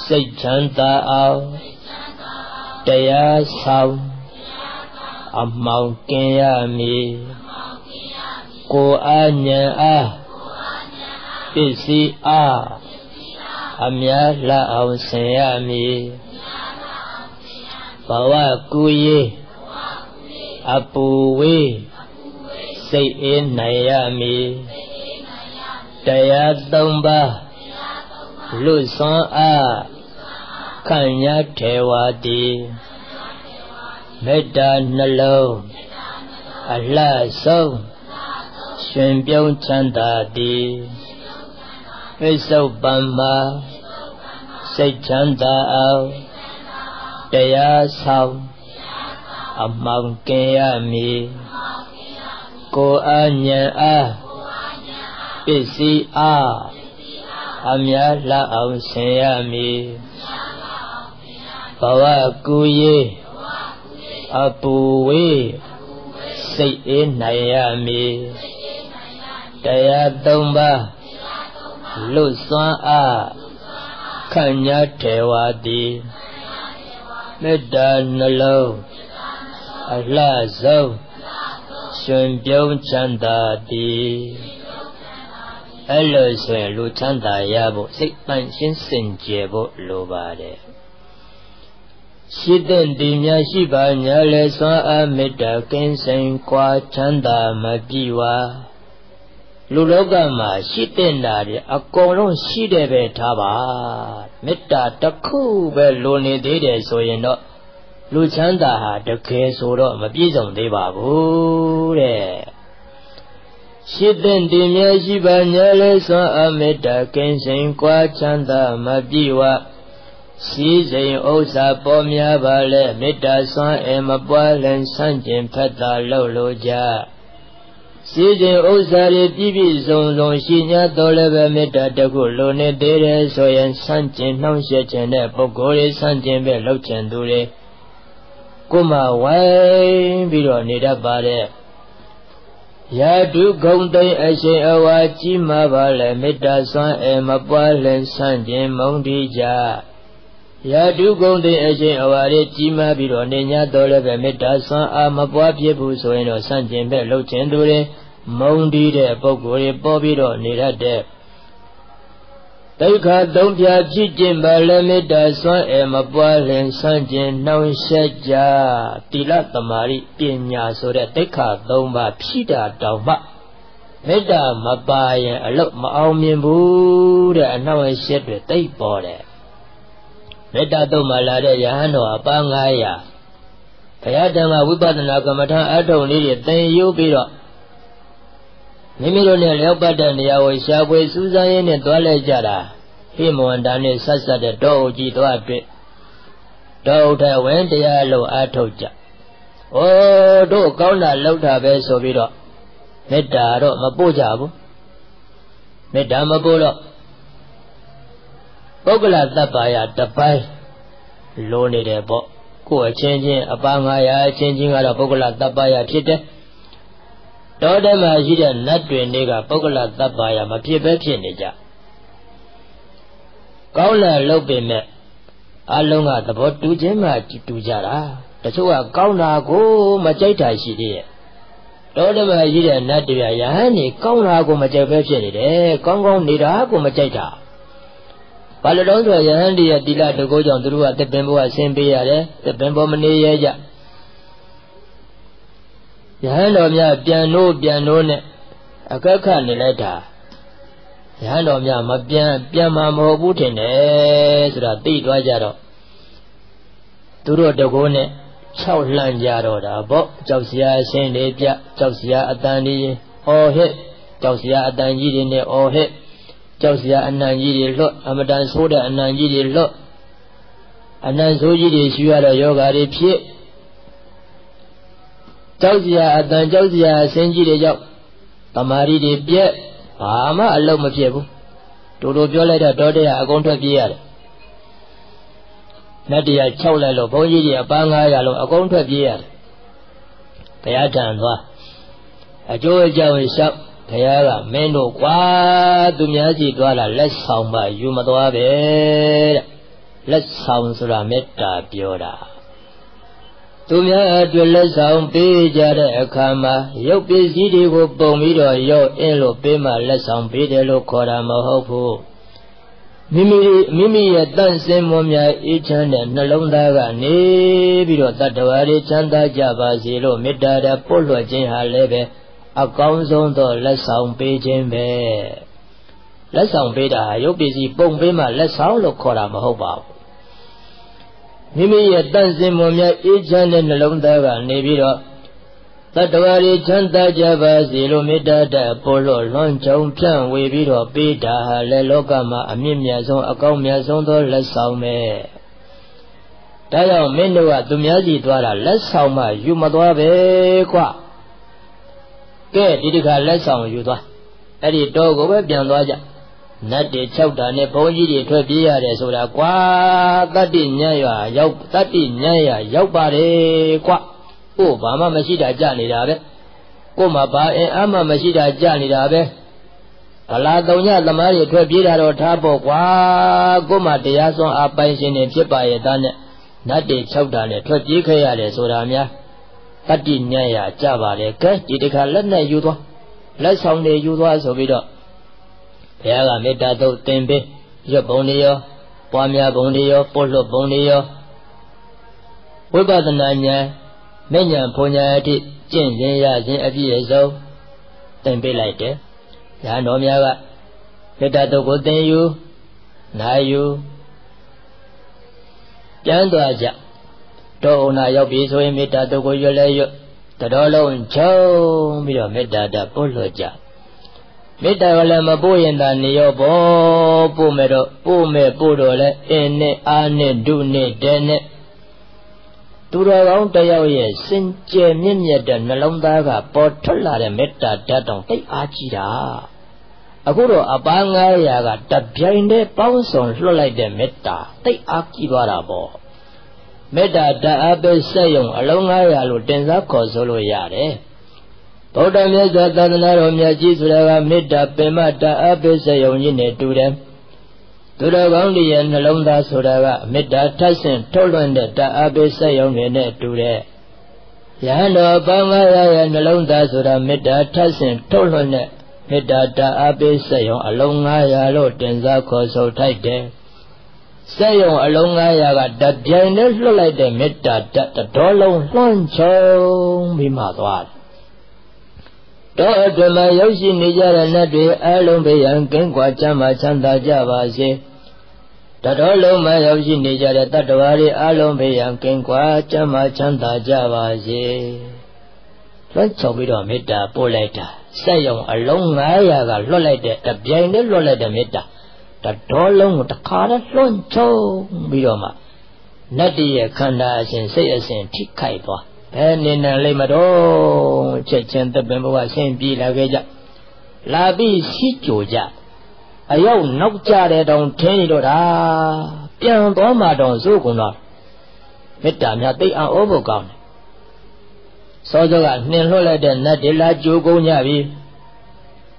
စိတ်ချမ်းသာအောင်တရားဆောင်အမောင်ကင်ရမည်ကိုအာဉဏ်အားပစ္စည်းအား အများလှအောင်ဆင်ရမည်ဘဝကူရေးအပူဝေးစိတ်အေးနိုင်ရမည်တရားသုံးပါးလူစွမ်းအားခံရထေဝတိမေတ္တာနှလုံးအလှဆုံးရှင်ပြုံးချမ်းသာသည် ပိစုပံမှာစိတ်ချမ်းသာအောင်တရားဆောင်အမှောင်ကင်ရမည်ကိုအဉဏ်အားပစ္စည်းအားအများလှအောင်ဆင်ရမည်ဘဝကူရေးအပူဝေးစိတ်အေးနိုင်ရမည်တရားသုံးပါး လွတ်စွမ်းအားခန့်ညာထေဝတိမေတ္တာနှလုံးအလှဆုံးရှင်ပြုံးချမ်းသာသည်အဲ့လိုဆိုရင်လူချမ်းသာရဖို့စိတ်ပန့်ရှင်းစင်ကြယ်ဖို့လိုပါတယ်ရှိတဲ့ဒီများရှိပါညာလဲစွမ်းအားမေတ္တာကင်းစင်ကွာချမ်းသာမပြည့်ဝ လူလောကမှာရှိတဲ့နာတွေအကုန်လုံးရှိတယ်ပဲထားပါမေတ္တာတစ်ခုပဲလိုနေသေးတယ်ဆိုရင်တော့လူချမ်းသာဟာတကယ်ဆိုတော့မပြည့်စုံသေးပါဘူးတဲ့ရှိတဲ့ဒီများရှိပါညာလဲစွမ်းအားမေတ္တာကင်းစင်ကွာချမ်းသာမပြည့်ဝရှိစိန်ဥစ္စာပေါ်များပါလေမေတ္တာစွမ်းအမပွားလင်ဆန့်ကျင်ဖက်တာလှုပ်လို့ကြ ရှိစိန်ဥစ္စာတွေပြည့်ပြည့်စုံစုံရှိ냐တော်လည်းပဲမေတ္တာတခုလိုနေသေးတယ်ဆိုရင်ဆန့်ကျင်နှောင့်ယှက်ခြင်းတဲ့ပုဂ္ဂိုလ်တွေဆန့်ကျင်ပဲလှုပ်ချင်သူတွေကိုမှဝိုင်းပြီးတော့နေတတ်ပါတဲ့ရာဓုဂုံသိအရှင်အဝါကြီးမှာပါလေမေတ္တာစွမ်းအမပွားလင်ဆန့်ကျင်မုံတိကြ ရာဓုဂုံတဲ့အရှင်အဝါရေကြီးမားပြီးတော့နေညာတော်လည်းပဲမေတ္တာဆွမ်းအားမပွားဖြစ်ဘူးဆိုရင်တော့ဆန့်ကျင်ဘက်လှုပ်ခြင်းသူတွေမုံတီးတဲ့ပုဂ္ဂိုလ်တွေပေါ်ပြီးတော့နေရတဲ့ဒိဋ္ဌာသုံးပြဖြစ်ခြင်းပါလည်းမေတ္တာဆွမ်းအဲမပွားလင်ဆန့်ကျင်နှောင့်ယှက်ကြတိလသမာဓိပညာဆိုတဲ့ဒိဋ္ဌာသုံးပါဖြစ်တာတောင်မှမေတ္တာမပါရင်အလုတ်မအောင်မြင်ဘူးတဲ့အနှောင့်အယှက်တွေတိတ်ပေါ်တယ် မေတ္တာတုံးမှာလာတဲ့ယဟန်တော်အပန်း900ဘုရားဓမ္မဝိပဿနာကမ္မထာအထုံလေးတွေသင်ယူပြီးတော့မိမိတို့နဲ့လျောက်ပတ်တဲ့နေရာကိုရှားပွေစူးစမ်းရင်းနဲ့တွားလိုက်ကြတာဟိမဝန္တာနဲ့ဆက်ဆက်တဲ့တောအုပ်ကြီးသွားတွေ့တောအုပ်ထဲဝင်တရားလို့အထုတ်ကြ။အိုးတို့ကောင်းတာလောက်တာပဲဆိုပြီးတော့မေတ္တာတော့မပို့ကြဘူး။မေတ္တာမပို့တော့ ပုဂ္ဂလတပ္ပါယတပိုင်းလိုနေတယ်ပေါ့ကိုယ်အချင်းချင်းအပါ900အချင်းချင်းကတော့ပုဂ္ဂလတပ္ပါယဖြစ်တယ်တောထဲမှာရှိတဲ့နတ်တွေနေကပုဂ္ဂလတပ္ပါယမဖြစ်ပဲဖြစ်နေကြကောင်းလာလုပ်ပေမဲ့အလုံးကသဘောတူခြင်းမှတူကြတာတချို့ကကောင်းတာကိုမကြိုက်တာရှိသေးရဲ့တောထဲမှာရှိတဲ့နတ်တွေရဟန်းနေကောင်းတာကိုမကြိုက်ပဲဖြစ်နေတယ်ကောင်းကောင်းနေတာကိုမကြိုက်တာ ဘာလို့တော့ဆိုရဟန်းဒီရဲ့တိလတကောကြောင့်သူတို့ကတပင်ဘဝဆင်းပေးရတယ်တပင်ဘဝမနေရကြယဟန်တော်များပြန်လို့ပြန်လို့နဲ့အခက်ခတ်နေလိုက်တာယဟန်တော်များမပြန်ပြန်မှာမဟုတ်ဘူးထင်တယ်ဆိုတာသိသွားကြတော့သူတို့တကောနဲ့၆လှမ်းကြတော့တာပေါ့ကြောက်စရာအရှင်းတွေပြကြောက်စရာအတန်ကြီးအော်ဟစ်ကြောက်စရာအတန်ကြီးတွေနဲ့အော်ဟစ် ကြောက်စရာအနံကြီးတွေလွတ်အမတန်ဆိုးတဲ့အနံကြီးတွေလွတ်အနံဆိုးကြီးတွေရှိရတဲ့ယောဂါတွေဖြစ်ကြောက်စရာအတန်ကြောက်စရာအစင်းကြီးတွေကြောင့်တမာရီတွေပြက်ဘာမှအလုံးမဖြစ်ဘူးတူတူပြောလိုက်တော့တောတရားအကုန်ထွက်ပြေးရတယ်နတ်တရား6လိုက်လို့ဘုန်းကြီးတွေအပန်း900လုံးအကုန်ထွက်ပြေးရတယ်ဘုရားထံသွားအကျိုးအကြောင်းရှောက် ဘုရားကမင်းတို့ကွာသူများစီသွားတာလက်ဆောင်ပါယူမသွားပဲတဲ့လက်ဆောင်ဆိုတာမေတ္တာပြောတာသူများအတွက်လက်ဆောင်ပေးကြတဲ့အခါမှာရုပ်ပစ္စည်းတွေကိုပုံပြီးတော့ရုပ်အင်းလို့ပေးမှလက်ဆောင်ပေးတယ်လို့ခေါ်တာမဟုတ်ဘူးမိမိမိမိရဲ့တန့်စင်မွန်မြတ်အေးချမ်းတဲ့နှလုံးသားကနေပြီးတော့တတ္တဝါတွေချမ်းသာကြပါစေလို့မေတ္တာဓာတ်ပို့လွှတ်ခြင်းဟာလည်းပဲ အကောင်းဆုံးသောလက်ဆောင်ပေးခြင်းပဲလက်ဆောင်ပေးတာရုပ်ပစ္စည်းပုံပေးမှလက်ဆောင်လို့ခေါ်တာမဟုတ်ပါဘူးမိမိရဲ့တန့်စင်မွန်မြတ်အေးချမ်းတဲ့နှလုံးသားကနေပြီးတော့တတ္တဝါတွေချမ်းသာကြပါစေလို့မေတ္တာတပို့လို့လွန်ကြုံဖြန့်ဝေပြီးတော့ပေးတာဟာလေလောကမှာအမြင့်မြတ်ဆုံးအကောင်းမြတ်ဆုံးသောလက်ဆောင်ပဲဒါကြောင့်မင်းတို့ကသူများစီသွားတာလက်ဆောင်မှယူမသွားပဲကွာ ကဲဒီတခါလက်ဆောင်ယူသွားအဲ့ဒီတော့ကိုပဲပြန်သွားကြနတ်တွေ၆တာနဲ့ဘုန်းကြီးတွေထွက်ပြေးရတယ်ဆိုတာကွာတတ္တိညံ့ရရောက်တတ္တိညံ့ရရောက်ပါတယ်ကွာကိုဘာမှမရှိတာကြနေတာပဲကိုမှဘာအင်အားမှမရှိတာကြနေတာပဲဗလာတုံညသမားတွေထွက်ပြေးတာတော့ထားဖို့ကွာကိုမှတရားစွမ်းအပိုင်ရှင်နေဖြစ်ပါရဲ့သားနဲ့နတ်တွေ၆တာနဲ့ထွက်ပြေးခဲ့ရတယ်ဆိုတာများ တတ္တိညံ့ရကြပါလေကဲဒီတခါလက်နဲ့ယူသွားလက်ဆောင်တွေယူသွားဆိုပြီးတော့ဘုရားကမေတ္တာသုတ်သင်ပေးရွတ်ပုံတွေရောပွားများပုံတွေရောပို့လွတ်ပုံတွေရောဝိပဿနာဉာဏ်မဉ္ဇဉ်ဘုံညာအထိကျင့်ခြင်းရခြင်းအပြည့်အစုံသင်ပေးလိုက်တယ်။ညာတော်များကမေတ္တာတုတ်ကိုသင်ယူနာယူပြန်သွားကြ တောအုံနာရောက်ပြီဆိုရင်မေတ္တာတုတ်ကိုရွတ်လဲရွတ်တတော်လုံးချုံပြီးတော့မေတ္တာတပို့လွှတ်ကြမေတ္တာကလည်းမပို့ရင်သာနေရောဘောပို့မယ်တော့ပို့မယ်ပို့တော့လဲအင်းနဲ့အားနဲ့ဒုနဲ့တဲနဲ့သူတော်ကောင်းတယောက်ရဲ့စင်ကြယ်မြင့်မြတ်တဲ့နှလုံးသားကပေါ်ထွက်လာတဲ့မေတ္တာဓာတ်တောင်တိတ်အားကြီးတာအခုတော့အပန်း900ကတပြိုင်တည်းပေါင်းစုံလွှတ်လိုက်တဲ့မေတ္တာတိတ်အားကြီးသွားတာပေါ့ မေတ္တာဓာတ်အပိစက်ယုံအလုံး900လို့တင်စားခေါ်ဆိုလို့ရတယ်ဗုဒ္ဓမြတ်စွာသာသနာတော်မြတ်ကြီးဆိုတာကမေတ္တာပင်မဓာတ်အပိစက်ယုံကြီးနဲ့တူတယ်သူတော်ကောင်းတွေရဲ့နှလုံးသားဆိုတာကမေတ္တာထပ်ဆင့်ထုတ်လွှင့်တဲ့တအားပေးဆက်ယုံနေနဲ့တူတဲ့ယဟန်တော်ပန်းမရရဲ့နှလုံးသားဆိုတာမေတ္တာထပ်ဆင့်ထုတ်လွှင့်တဲ့မေတ္တာတအားပေးဆက်ယုံအလုံး900လို့တင်စားခေါ်ဆိုထိုက်တယ် ဆက်ယုံအလုံး900ကတပြိုင်တည်းလွှတ်လိုက်တဲ့မေတ္တာတတော်လုံးလွှမ်းခြုံပြီးမှသွားတယ်တောအတွင်းမှာရောက်ရှိနေကြတဲ့နတ်တွေအလုံးဘေးရန်ကင်းကွာချမ်းသာချမ်းသာကြပါစေတတော်လုံးမှာရောက်ရှိနေကြတဲ့တတ္တဝါတွေအလုံးဘေးရန်ကင်းကွာချမ်းသာချမ်းသာကြပါစေလွှတ်ချုပ်ပြီးတော့မေတ္တာပို့လိုက်တာစက်ယုံအလုံး900ကလွတ်လိုက်တဲ့တပြိုင်တည်းလွတ်လိုက်တဲ့မေတ္တာ တတော်လုံးကိုတခါတည်းလွှမ်းချုပ်ပြီးတော့မှနတ်တည်းရဲ့ခန္ဓာအစဉ်စိတ်အစဉ်ထိခိုက်သွားဘယ်နေနဲ့လိမ့်မတော့ချက်ချင်းတပင်ဘဝဆင်းပြေးလာခဲ့ကြလာပြီးစီးကြိုကြအရောက်နောက်ကြတဲ့တောင်ထင်းနေတော့တာပြန်သွားမှတောင်စိုးကုန်တော့မေတ္တာများသိအောင်ဩဖို့ကောင်းတယ်စောစောကနှင်လွှတ်လိုက်တဲ့နတ်တွေလာကြိုးကုန်ကြပြီ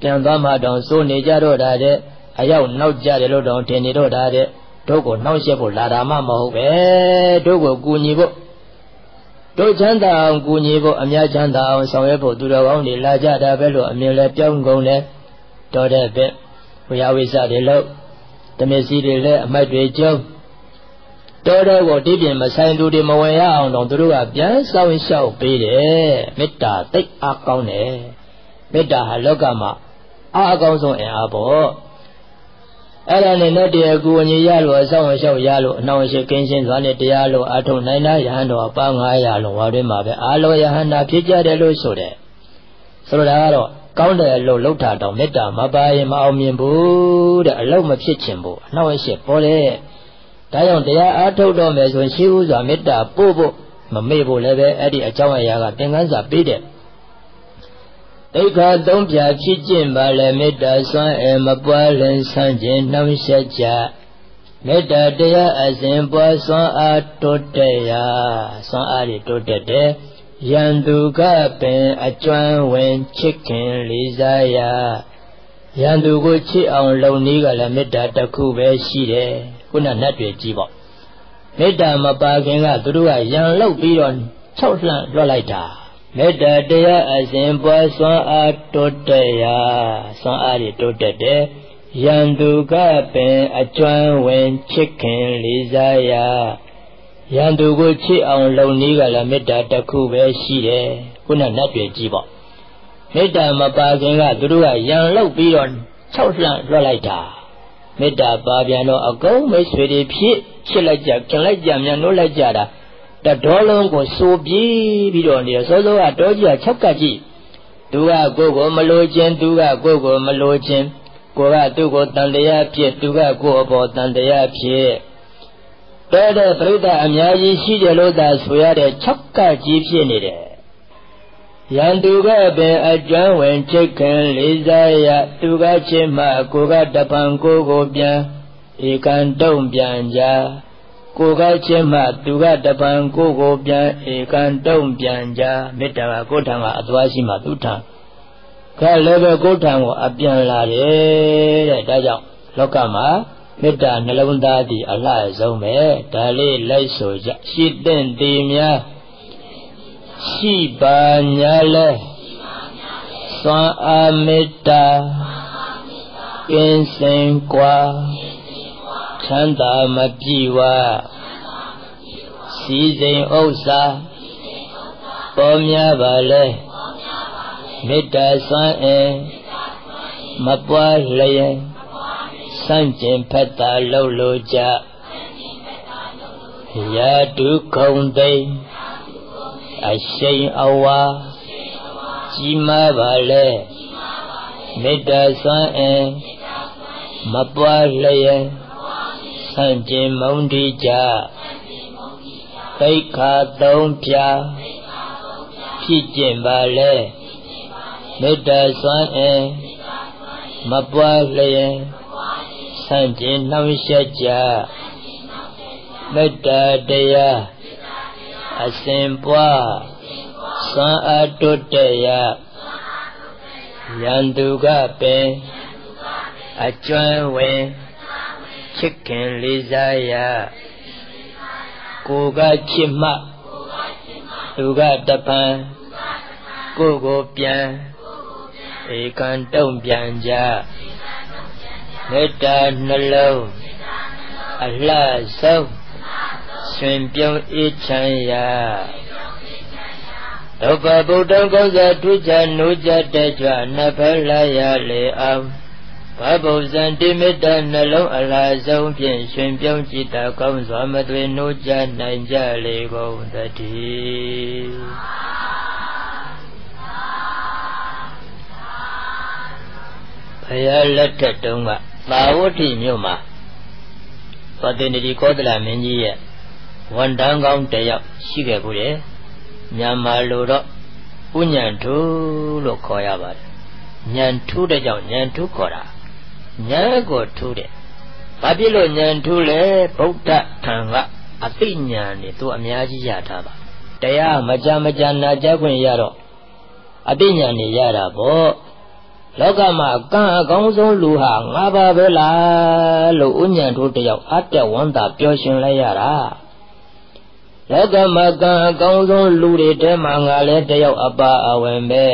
ပြန်သွားမှတောင်စိုးနေကြတော့တာတဲ့ အရောက်နောက်ကြတယ်လို့တောင်ထင်နေတော့တာတဲ့တို့ကိုနှောက်ရက်ဖို့လာတာမှမဟုတ်ပဲတို့ကိုကူညီဖို့တို့ချမ်းသာအောင်ကူညီဖို့အများချမ်းသာအောင်ဆောင်ရွက်ဖို့သူတော်ကောင်းတွေလာကြတာပဲလို့အမြင်လဲပြောင်းကုန်တယ်တော်တဲ့ဘက်ဝိယဝိစတွေလို့တမျက်စီတွေလည်းအမိုက်တွေကျုံတော်တဲ့ကိုဒီပြင်မဆိုင်သူတွေမဝင်ရအောင်တော့သူတို့ကပြန်ဆောင်လျှောက်ပေးတယ်မေတ္တာသိအားကောင်းတယ်မေတ္တာဟာလောကမှာအားအကောင်းဆုံးအင်အားပေါ့ အဲ့ဒါနဲ့နဲ့တရားကူညီရလို့အဆောင်အလျှောက်ရလို့အနှောင့်အယှက်ကင်းရှင်းစွာနဲ့တရားလို့အထုံနိုင်တာယဟန်တော်ပါ900လုံးဝတွင်မှာပဲအာလောယဟန္တာဖြစ်ကြတယ်လို့ဆိုတယ်ဆိုတော့ဒါကတော့ကောင်းတဲ့အလုပ်လုပ်တာတော့မေတ္တာမပါရင်မအောင်မြင်ဘူးတဲ့အလုပ်မဖြစ်ချင်ဘူးအနှောင့်အယှက်ပေါ်တယ်ဒါကြောင့်တရားအားထုတ်တော့မယ်ဆိုရင်ရှိဥစွာမေတ္တာပို့ဖို့မမေ့ဖို့လည်းပဲအဲ့ဒီအကြောင်းအရာကသင်္ကန်းစာပေးတ ယ်ဒိဋ္ဌာသုံးပြဖြစ်ကျင့်ပါလေမေတ္တာစွမ်းအမပွားလင်ဆန်းခြင်းနှောင့်ယှက်ကြမေတ္တာတရားအစဉ်ပွားစွမ်းအားတိုးတက်ရာစွမ်းအားတွေတိုးတက်တယ်ယံသူကပင်အကျွမ်းဝင်ချစ်ခင်လေးစားရာယံသူကိုချစ်အောင်လုံနည်းကလည်းမေတ္တာတစ်ခုပဲရှိတယ်ခုနနတ်တွေကြည့်ပေါ့မေတ္တာမပါခင်ကသူတို့ကယံလောက်ပြီးတော့၆လှန့်လွှတ်လိုက်တာ မေတ္တာတရားအစဉ်ပွားစွမ်းအားတိုးတက်ရာစွမ်းအားတွေတိုးတက်တယ်ယန္တုကပင်အကျွမ်းဝင်ချစ်ခင်လေးစားရာယန္တုကိုချစ်အောင်လုံနည်းကလည်းမေတ္တာတစ်ခုပဲရှိတယ်ခုနနတ်တွေကြီးပေါ့မေတ္တာမပါခင်ကသူတို့ကယံလောက်ပြီးတော့၆လှန့်လွှတ်လိုက်တာမေတ္တာပါပြန်တော့အကုန်မိတ်ဆွေတွေဖြစ်ချစ်လိုက်ကြခင်လိုက်ကြမြန်နှုတ်လိုက်ကြတာ တတော်လုံးကိုစိုးပြေးပြီးတော့နေစောစောကတောကြီးက၆ကတ်ကြည့်သူကကိုယ်ကိုမလိုခြင်းသူကကိုယ်ကိုမလိုခြင်းကိုကသူ့ကိုတန်တရားဖြစ်သူကကိုယ်အပေါ်တန်တရားဖြစ်တဲ့တဲ့ပြိဿအများကြီးရှိတယ်လို့သာဆိုရတဲ့၆ကတ်ကြီးဖြစ်နေတယ်ယံသူကပင်အကျွမ်းဝင်ချိတ်ခင်လေးစားရသူကချင်းမှကိုကတပံကိုကိုပြန်ဧကံတုံပြန်ကြ ကိုကချင်းမှသူကတပံကိုကိုပြန်ဧကံတုံပြန်ကြမေတ္တာကကိုထံကအသွားရှိမှသူထံကလည်းပဲကိုထံကိုအပြန်လာတယ်တဲ့ဒါကြောင့်လောကမှာမေတ္တာနှလုံးသားသည်အလှဆုံးပဲဒါလေးလိုက်ဆိုကြရှိတဲ့တည်များရှိပါညာလဲသွန်အာမေတ္တာကင်းစင်กว่า ချမ်းသာမပြေဝစီစိန်ဥစ္စာပေါ်များပါလဲမေတ္တာစွမ်းအင်မပွားလျင်စန့်ကျင်ဖက်တာလှုပ်လို့ကြရာဒုခုံသိမ့်အရှိန်အဝါကြီးမားပါလေမေတ္တာစွမ်းအင်မပွားလျက် ဆန့်ကျင်မုန်းတိကြသိခါသုံးဖြာဖြစ်ကျင်ပါလေမေတ္တာစွမ်းအင်မပွားလျက်ဆန့်ကျင်နှောင့်ယှက်ကြမေတ္တာတရားအစဉ်ပွားစွမ်းအားတိုးတက်ရယန္တုကပင်အကျွမ်းဝင် ချစ်ခင်လေးစားရကိုကချစ်မှသူကတပံကိုကိုပြန်ဧကံတုံပြန်ကြမေတ္တာနှလုံးအလှဆုံးရှင်ပြုံးအေးချမ်းရာဒုက္ခဗုဒ္ဓံကောဇာထုချနိုးကြတဲ့ကြွနဖလာရလေအောင် ဘဗုဇံတိမေတ္တနှလုံးအလားဆုံးဖြင့်ရှင်ပြုံးจิตတာကောင်းစွာမသွေနိုးကြနိုင်ကြလေကုန်သတည်းဘုရားလက်ထက်တုန်းကသာဝတိမြို့မှာသတ္တနိတိကောသလမင်းကြီးရဲ့ဝန်တန်းကောင်းတယောက်ရှိခဲ့ဘူးလေမြန်မာလိုတော့ဥညံထူးလို့ခေါ်ရပါတယ်ညံထူးတဲ့ကြောင့်ညံထူးခေါ်တာ ညံကိုထူးတယ်ဘာဖြစ်လို့ညံထူးလဲဗုဒ္ဓထံကအသိဉာဏ်နဲ့သူအများကြီးရထားပါတရားမကြမကြနာကြခွင့်ရတော့အသိဉာဏ်နဲ့ရတာပေါ့လောကမှာကံအကောင်းဆုံးလူဟာငါပါပဲလားလို့ဥညံထိုးတယောက်အတက်ဝန္တာပြောရှင်လိုက်ရတာလောကမှာကံအကောင်းဆုံးလူတွေထဲမှာငါလည်းတယောက်အပါအဝင်ပဲ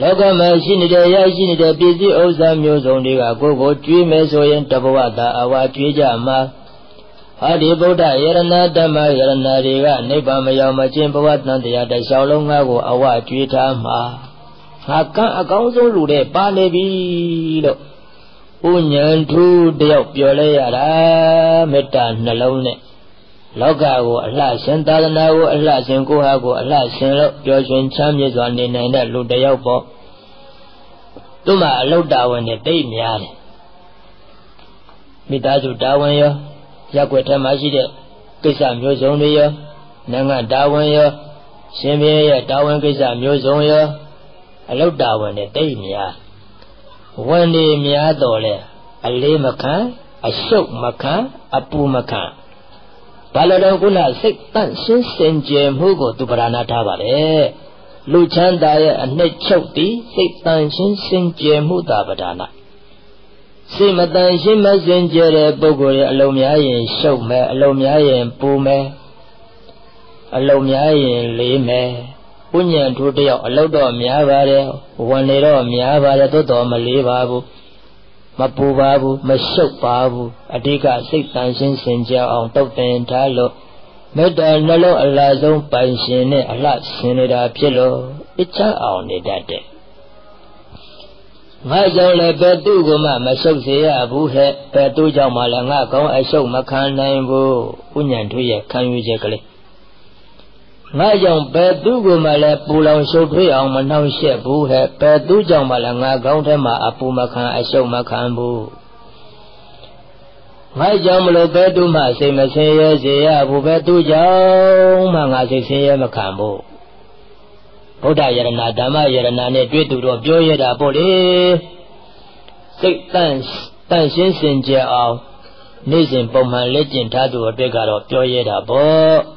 လောကမှာရှိနေတဲ့ရရှိနေတဲ့ပစ္စည်းဥစ္စာမျိုးစုံတွေကကိုယ်ကိုကျွေးမယ်ဆိုရင်တဘဝတာအဝါကျွေးကြမှာဟာဒီဗုဒ္ဓယရဏဓမ္မယရဏတွေကနိဗ္ဗာန်မရောက်မချင်းဘဝတန်တရားတစ်လျှောက်လုံးငါကိုအဝကျွေးထားမှာငါကံအကောင်းဆုံးလူတွေပါနေပြီလို့ဥညာထူးတယောက်ပြောလဲရတာမေတ္တာနှလုံးနဲ့ လောကကိုအလှရှင်သာသနာကိုအလှရှင်ကိုဟာကိုအလှရှင်လို့ပြောရှင်ချမ်းမြေ့စွာနေနိုင်တဲ့လူတစ်ယောက်ပေါ့သူ့မှာအလုတ်တာဝန်နဲ့တိတ်များတယ်မိသားစုတာဝန်ရောရက်ွက်ထဲမှာရှိတဲ့ကိစ္စမျိုးစုံတွေရောနိုင်ငံတာဝန်ရောရှင်ဘုရင်ရဲ့တာဝန်ကိစ္စမျိုးစုံရောအလုတ်တာဝန်နဲ့တိတ်များဝန်နေများတော့လေအလေးမခံအရှုပ်မခံအပူမခံ ဘာလို့တော့ခုနစိတ်တန့်ရှင်းစင်ကြယ်မှုကိုသူပရဏထားပါလေလူချမ်းသာရဲ့အနှစ်ချုပ်သည်စိတ်တန့်ရှင်းစင်ကြယ်မှုသာပဒါနာစိတ်မတန်ရှင်းမစင်ကြယ်တဲ့ပုဂ္ဂိုလ်ရဲ့အလုံးများရင်ရှုပ်မယ်အလုံးများရင်ပူမယ်အလုံးများရင်လေးမယ်ဥညံထိုးတယောက်အလုတ်တော့များပါတယ်ဝန်နေတော့များပါတယ်သို့တော်မလေးပါဘူး မပူပါဘူးမရှုပ်ပါဘူးအဓိကစိတ်တန်ရှင်းစင်ကြအောင်တုတ်တင်ထားလို့မေတ္တာနှလုံးအလားဆုံးပိုင်ရှင်နဲ့အလှဆင်နေတာဖြစ်လို့အချမ်းအောင်နေတတ်တယ်ငါကြောင့်လည်းဘယ်သူ့ကိုမှမရှုပ်စေရဘူးဟဲ့ဘယ်သူ့ကြောင့်မှလည်းငါကောင်းအရှုပ်မခံနိုင်ဘူးဥညာထွေးရဲ့ခံယူချက်ကလေး ငါကြောင့်ဘယ်သူ့ကိုမှလည်းပူလောင်ရှုပ်ထွေးအောင်မနှောင့်ယှက်ဘူးဟဲ့ဘယ်သူ့ကြောင့်မှလည်းငါကောင်းထဲမှာအပူမခံအရှုပ်မခံဘူးငါကြောင့်မလို့ဘယ်သူမှစိတ်မဆင်းရဲစေရဘူးဘယ်သူကြောင့်မှငါစိတ်ဆင်းရဲမခံဘူးဗုဒ္ဓယရဏဓမ္မယရဏနဲ့တွေ့သူတော့ပြောရတာပေါ့လေစိတ်တန့်တန့်ရှင်းစင်ကြအောင်နေ့စဉ်ပုံမှန်လက်ကျင့်ထားသူအတွက်ကတော့ပြောရတာပေါ့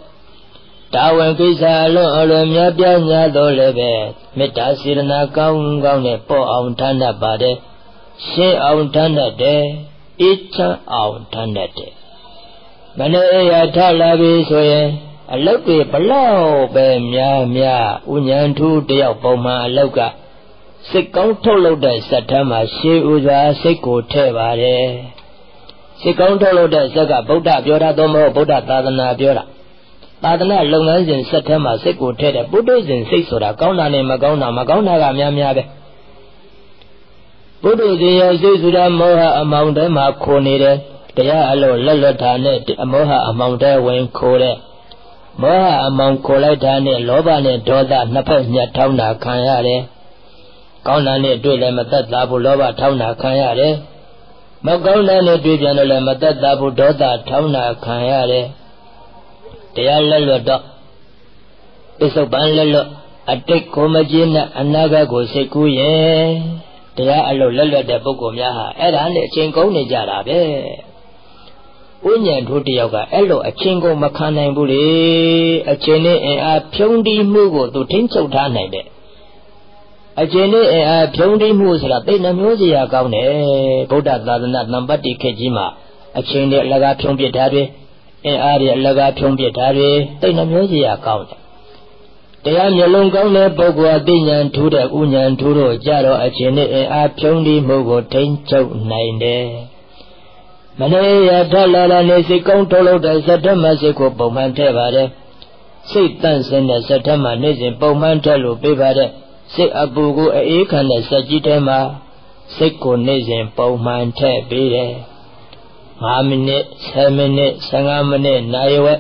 တာဝန်ကိစ္စအလွန်အလွန်များပြားများတော့လည်းပဲမေတ္တာစေရနာကောင်းကောင်းနဲ့ပေါ့အောင်ထမ်းတတ်ပါတယ်ရှင်းအောင်ထမ်းတတ်တယ်အေးချမ်းအောင်ထမ်းတတ်တယ်မနေ့အရာထလာပြီဆိုရင်အလုတ်တွေဘလောက်ပဲများများဥညာထူးတယောက်ပုံမှန်အလုတ်ကစိတ်ကောင်းထုတ်လုပ်တဲ့စက်ထမ်းမှာရှေးဥစွာစိတ်ကိုထဲ့ပါတယ်စိတ်ကောင်းထုတ်လုပ်တဲ့စက်ကဗုဒ္ဓပြောတာတော့မဟုတ်ဗုဒ္ဓသာသနာပြောတာ သာသနာလုပ်ငန်းစဉ်စက်ထဲမှာစိတ်ကိုထဲ့တဲ့ပုထုဇဉ်စိတ်ဆိုတာကောင်းတာနဲ့မကောင်းတာမကောင်းတာကများများပဲပုထုဇဉ်ရဲ့စိတ်ဆိုတာမောဟအမောင်ထဲမှာခိုနေတယ်တရားအလို့လက်လွတ်တာနဲ့အမောဟအမောင်ထဲဝင်ခိုတဲ့မောဟအမောင်ခိုလိုက်တာနဲ့လောဘနဲ့ဒေါသနှစ်ဖက်ညှက်ထောင်းတာခံရတယ်ကောင်းတာနဲ့တွေ့လည်းမသက်သာဘူးလောဘထောင်းတာခံရတယ်မကောင်းတာနဲ့တွေ့ပြန်တော့လည်းမသက်သာဘူးဒေါသထောင်းတာခံရတယ် တရားလက်လွတ်တော့ပစ္စုပန်လက်လွတ်အတိတ်ကိုမကျေနပ်အနာဂတ်ကိုစိတ်ကူးရဲ့တရားအလုပ်လက်လွတ်တဲ့ပုဂ္ဂိုလ်များဟာအဲ့ဒါနဲ့အချိန်ကုန်နေကြတာပဲဥညာတို့တယောက်ကအဲ့လိုအချင်းကိုမခံနိုင်ဘူးလေအချင်းနဲ့အင်အားဖြုံးတီးမှုကိုသူထိမ့်ချုပ်ထားနိုင်တယ်အချင်းနဲ့အင်အားဖြုံးတီးမှုဆိုတာသိနှမျိုးစရာကောင်းတယ်ဗုဒ္ဓသာသနာနံပါတ်1ခေတ်ကြီးမှာအချင်းနဲ့အလကားဖြုံးပစ်တာတွေ အင်အားတွေအလကားဖြုံးပစ်တာတွေသိနှမျိုးစရာကောင်းတယ်တရားမျိုးလုံးကောင်းတဲ့ပုဂ္ဂိုလ်အသိဉာဏ်ထူးတဲ့ဥဉာဏ်ထူးတို့ကြတော့အချင်းနဲ့အင်အားဖြုံးတီးမှုကိုထိမ့်ချုပ်နိုင်တယ်မနေ့ရထလာလာနေစိတ်ကောင်းထုတ်လို့တဲ့ဇတ်တမစိတ်ကိုပုံမှန်ထည့်ပါတယ်စိတ်တန့်စင်တဲ့ဇတ်တမနေ့စဉ်ပုံမှန်ထည့်လို့ပြပါတယ်စိတ်အပူကိုအေးခံတဲ့ဇက်ကြီးထဲမှာစိတ်ကိုနေ့စဉ်ပုံမှန်ထည့်ပေးတယ် 5မိနစ်10မိနစ်15မိနစ်နာရီဝက်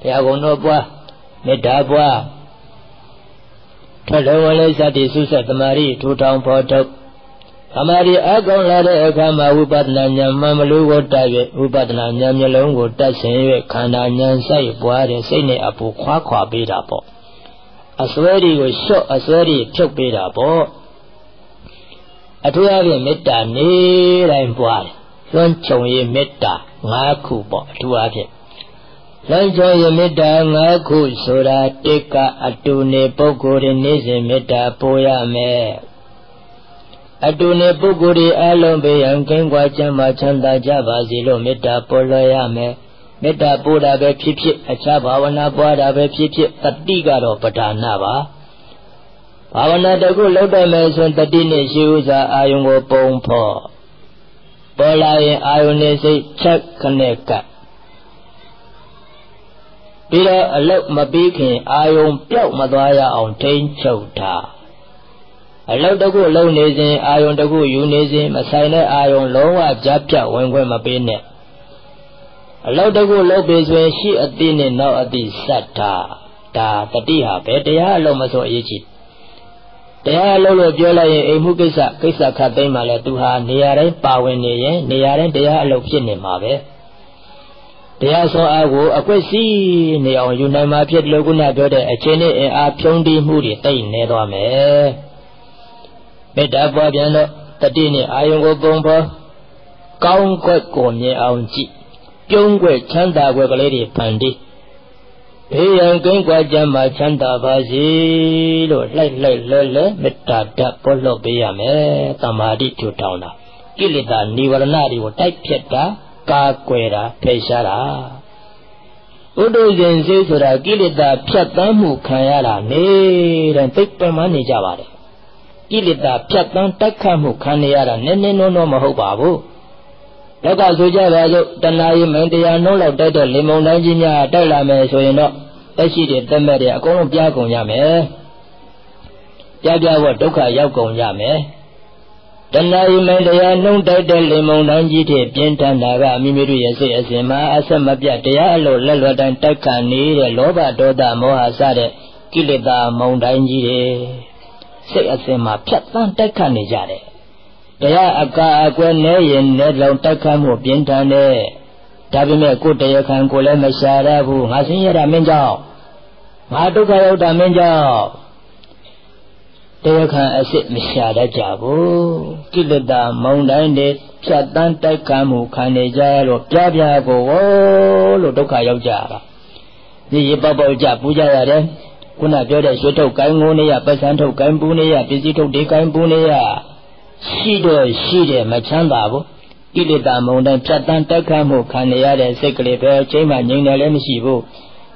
ဘုရားကုံတော်ပွားမေတ္တာပွားထလဝလေးစတိဆုဆက်သမารိထူထောင်ဖော်ထုတ်အမာရီအကောင်လာတဲ့အခါမှာဝိပဿနာဉာဏ်မှမလို့ကိုတက်၍ဝိပဿနာဉာဏ်မျိုးလုံးကိုတက်ဆင်၍ခန္ဓာဉာဏ်စိုက်ပွားတဲ့စိတ်နဲ့အပူခွာခွာပေးတာပေါ့အစွဲတွေကိုလျှော့အစွဲတွေဖြုတ်ပေးတာပေါ့အထူးအဖြင့်မေတ္တာနေတိုင်းပွားတယ် လွန်ချုံရေးမေတ္တာ၅ခုပေါ့အထူးအဖြင့်လွန်ချုံရေးမေတ္တာ၅ခုဆိုတာတိကအတူနေပုဂ္ဂိုလ်တွေနေ့စဉ်မေတ္တာပို့ရမယ်အတူနေပုဂ္ဂိုလ်တွေအလုံးပေရန်ကင်းကွာချမ်းသာချမ်းသာကြပါစေလို့မေတ္တာပေါ်လွှဲရမယ်မေတ္တာပို့တာပဲဖြစ်ဖြစ်အခြားဘာဝနာပွားတာပဲဖြစ်ဖြစ်တတိကတော့ပဒါနာပါဘာဝနာတခုလုပ်တယ်မယ်ဆိုတတိနဲ့ရှိဥစွာအာယုံကိုပုံဖော် ပေါ်လာရင်အာယုန်နဲ့စိတ်ချက်ခနဲ့ကပ်ပြီးတော့အလုတ်မပြီးခင်အာယုန်ပြောက်မသွားရအောင်ထိန်းချုပ်ထားအလုတ်တခုလုံးနေစဉ်အာယုန်တခုယူနေစဉ်မဆိုင်တဲ့အာယုန်လုံးဝကြားပြတ်ဝင်ခွင့်မပေးနဲ့အလုတ်တခုလုံးပြီဆိုရင်ရှိအသိနဲ့နောက်အသိစတ်တာဒါတတိဟာပဲတရားအလုံးမဆိုအရေးကြီး တရားလုံးလို့ပြောလိုက်ရင်အိမ်မှုကိစ္စကိစ္စခတ်သိမ်းမှလည်းသူဟာနေရာတိုင်းပါဝင်နေရင်နေရာတိုင်းတရားအလုပ်ဖြစ်နေမှာပဲတရားဆုံးအားကိုအကွက်စီးနေအောင်ယူနိုင်မှာဖြစ်လို့ခုနပြောတဲ့အချင်းနဲ့အင်အားဖြုံးတီးမှုတွေတိတ်နေသွားမယ်မေတ္တာပွားပြန်တော့တတိနဲ့အာယုံကိုပုံဖော်ကောင်းကွက်ကိုမြင်အောင်ကြည့်ပြုံးကွက်ချမ်းသာကွက်ကလေးတွေဖန်တီး ဘေးရန်ကင်းကွာကြမှာချမ်းသာပါစေလို့လှိုက်လှိုက်လဲလဲမေတ္တာဓာတ်ပေါ်လို့ပေးရမယ်တမာတိထူထောင်တာကိလေသာនិဝရဏတွေကိုတိုက်ဖြတ်တာကာကွယ်တာဖယ်ရှားတာဥဒ္ဒဇင်စိတ်ဆိုတာကိလေသာဖြတ်တန်းမှုခံရတာနေတယ်သိပ္ပမနေကြပါတယ်ကိလေသာဖြတ်တန်းတိုက်ခတ်မှုခံရတာနည်းနည်းနောနောမဟုတ်ပါဘူး လောကဆိုကြပါစို့တဏှာယမင်းတရားနှုံးလောက်တိုက်တဲ့လေမုန်တိုင်းကြီးများတိုက်လာမယ်ဆိုရင်တော့တက်ရှိတဲ့တက်မဲ့တွေအကုန်လုံးပြားကုန်ကြမယ်ပြားပြားဝဒုက္ခရောက်ကုန်ကြမယ်တဏှာယမင်းတရားနှုံးတိုက်တဲ့လေမုန်တိုင်းကြီးတဲ့ပြင်းထန်တာကမိမိတို့ရဲ့စိတ်အစဉ်မှာအဆက်မပြတ်တရားအလို့လက်လွတ်တိုင်းတိုက်ခတ်နေတဲ့လောဘဒေါသမောဟစတဲ့ကိလေသာမုန်တိုင်းကြီးတွေစိတ်အစဉ်မှာဖြတ်တန်းတိုက်ခတ်နေကြတယ် တရားအကာအကွယ်နဲ့ရင်နဲ့လုံးတိုက်ခတ်မှုပြင်းထန်တဲ့ဒါပေမဲ့ကိုယ်တရားခံကိုလည်းမရှာရဘူးငါဆင်းရဲတာမင်းကြောင့်ငါဒုက္ခရောက်တာမင်းကြောင့်တရားခံအစ်စ်မရှာတတ်ကြဘူးကိလေသာမုန်တိုင်းတွေဖြတ်တန်းတိုက်ခတ်မှုခံနေကြလို့ပြပြကိုဝလို့ဒုက္ခရောက်ကြတာဒီရပောက်ပေါက်ကြပူကြရတယ်ခုနပြောတဲ့ရွှေထုတ်ကိုင်းငိုးနေရပတ်စံထုတ်ကိုင်းပူနေရပစ္စည်းထုတ်ဒီကိုင်းပူနေရ ရှိတော့ရှိတယ်မချမ်းသာဘူးကိလေသာမုန်တိုင်းဖြတ်တန်းတက်ခတ်မှုခံရတဲ့စိတ်ကလေးပဲအချိန်မှငြိမ်တယ်လည်းမရှိဘူး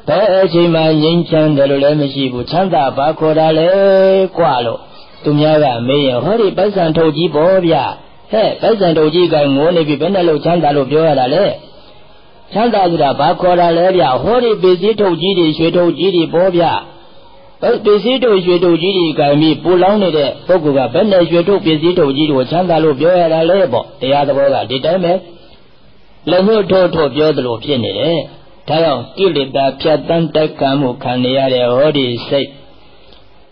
ဘယ်အချိန်မှငြိမ်ချမ်းတယ်လို့လည်းမရှိဘူးချမ်းသာပါခေါ်တာလေกว่าလို့သူများကမေးရင်ဟောဒီပိုက်ဆံထုတ်ကြီးပေါ့ဗျဟဲ့ပိုက်ဆံထုတ်ကြီးကငိုးနေပြီဘယ်နဲ့လို့ချမ်းသာလို့ပြောရတာလဲချမ်းသာဆိုတာဘာခေါ်တာလဲဗျဟောဒီပစ္စည်းထုတ်ကြီးတွေရွှေထုတ်ကြီးတွေပေါ့ဗျ အဲပစ္စည်းတို့ရွှေတို့ကြီးတွေကံပြီးပူလောင်းနေတဲ့ပုဂ္ဂိုလ်ကဘယ်နဲ့ရွှေတို့ပစ္စည်းတို့ကြီးကိုချမ်းသာလို့ပြောရတာလဲပေါ့တရားသဘောကဒီတိုင်းပဲလက်ညှိုးထိုးထိုးပြောသလိုဖြစ်နေတယ်ဒါကြောင့်ကိလေသာဖြတ်တန်းတိုက်ကံမှုခံနေရတဲ့ဟောဒီစိတ်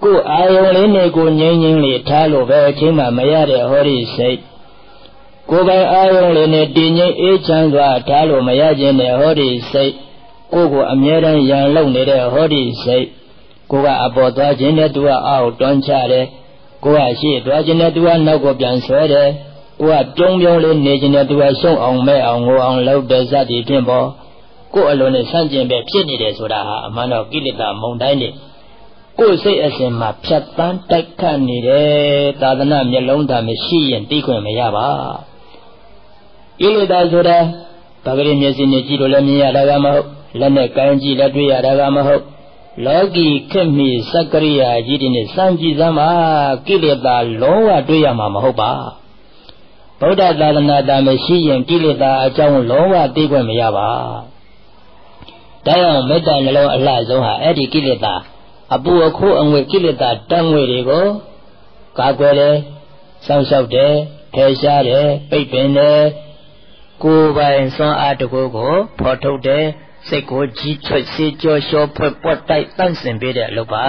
ကိုယ်အာယုံလေးနဲ့ကိုငြိမ့်ငြိမ့်လေးထားလို့ပဲအချင်းမှမရတဲ့ဟောဒီစိတ်ကိုယ်ပိုင်အာယုံလေးနဲ့တည်ငြိမ်အေးချမ်းစွာထားလို့မရခြင်းနဲ့ဟောဒီစိတ်ကိုယ်ကိုအမြဲတမ်းရန်လုံနေတဲ့ဟောဒီစိတ် ကိုကအပေါ်သွားခြင်းနဲ့သူကအောက်တွန်းချတယ်ကိုကရှေ့သွားခြင်းနဲ့သူကနောက်ကိုပြန်ဆွဲတယ်ကိုကပြုံးပြုံးလေးနေခြင်းနဲ့သူကရှုံအောင်မဲ့အောင်ငိုအောင်လုပ်တဲ့စသည်ဖြင့်ပေါ်ကိုအလိုနဲ့ဆန့်ကျင်ပဲဖြစ်နေတယ်ဆိုတာဟာအမှန်တော့ကိလေသာမုန်တိုင်းနေကိုယ်စိတ်အစဉ်မှာဖြတ်တန်းတိုက်ခတ်နေတယ်သာသနာမျက်လုံးသားမရှိရင်သိခွင့်မရပါကိလေသာဆိုတာဗဂရိမျက်စိနဲ့ကြည့်လို့လည်းမြင်ရတာကမဟုတ်လက်နဲ့ကိုင်းကြည့်လည်းတွေ့ရတာကမဟုတ် လောကီခက်မီစက္ကရိယာကြီးတွေနဲ့စံကြည့်စမ်းပါကိလေသာလုံးဝတွေးရမှာမဟုတ်ပါဗုဒ္ဓသာသနာတာမရှိရင်ကိလေသာအကြောင်းလုံးဝသိခွင့်မရပါဒါကြောင့်မေတ္တာနှလုံးအလှဆုံးဟာအဲ့ဒီကိလေသာအပူအခိုးအငွေကိလေသာတန်ငွေတွေကိုကာကွယ်တယ်စောင့်ရှောက်တယ်ဖယ်ရှားတယ်ပိတ်ပင်တယ်ကိုယ်ပိုင်စွမ်းအားတကူကိုဖော်ထုတ်တယ် စိတ်ကိုကြီးချွတ်စေကြောလျှောဖွဲ့ပွက်တိုက်တန့်စင်ပေးတဲ့အလုပ်ပါ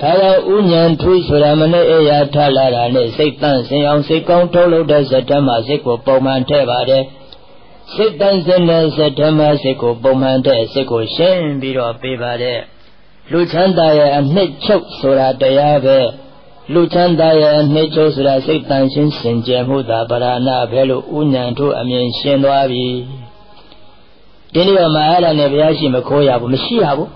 ဒါကြောင့်ဥညာထူးဆိုတာမနဲ့အရာထလာတာနဲ့စိတ်တန့်စင်အောင်စိတ်ကောင်းထုတ်လုပ်တဲ့ဇတ္တမစိတ်ကိုပုံမှန်ထည့်ပါတယ်စိတ်တန့်စင်တဲ့ဇတ္တမစိတ်ကိုပုံမှန်တဲ့စိတ်ကိုရှင်းပြီးတော့ပေးပါတယ်လူချမ်းသာရဲ့အနှစ်ချုပ်ဆိုတာတရားပဲလူချမ်းသာရဲ့အနှစ်ချုပ်ဆိုတာစိတ်တန့်ရှင်းစင်ကြယ်မှုသာပရဏပဲလို့ဥညာထူးအမြင်ရှင်းသွားပြီ ဒီနေ့မှအဲ့ဒါနဲ့ဘုရားရှိမခိုးရဘူးမရှိရဘူး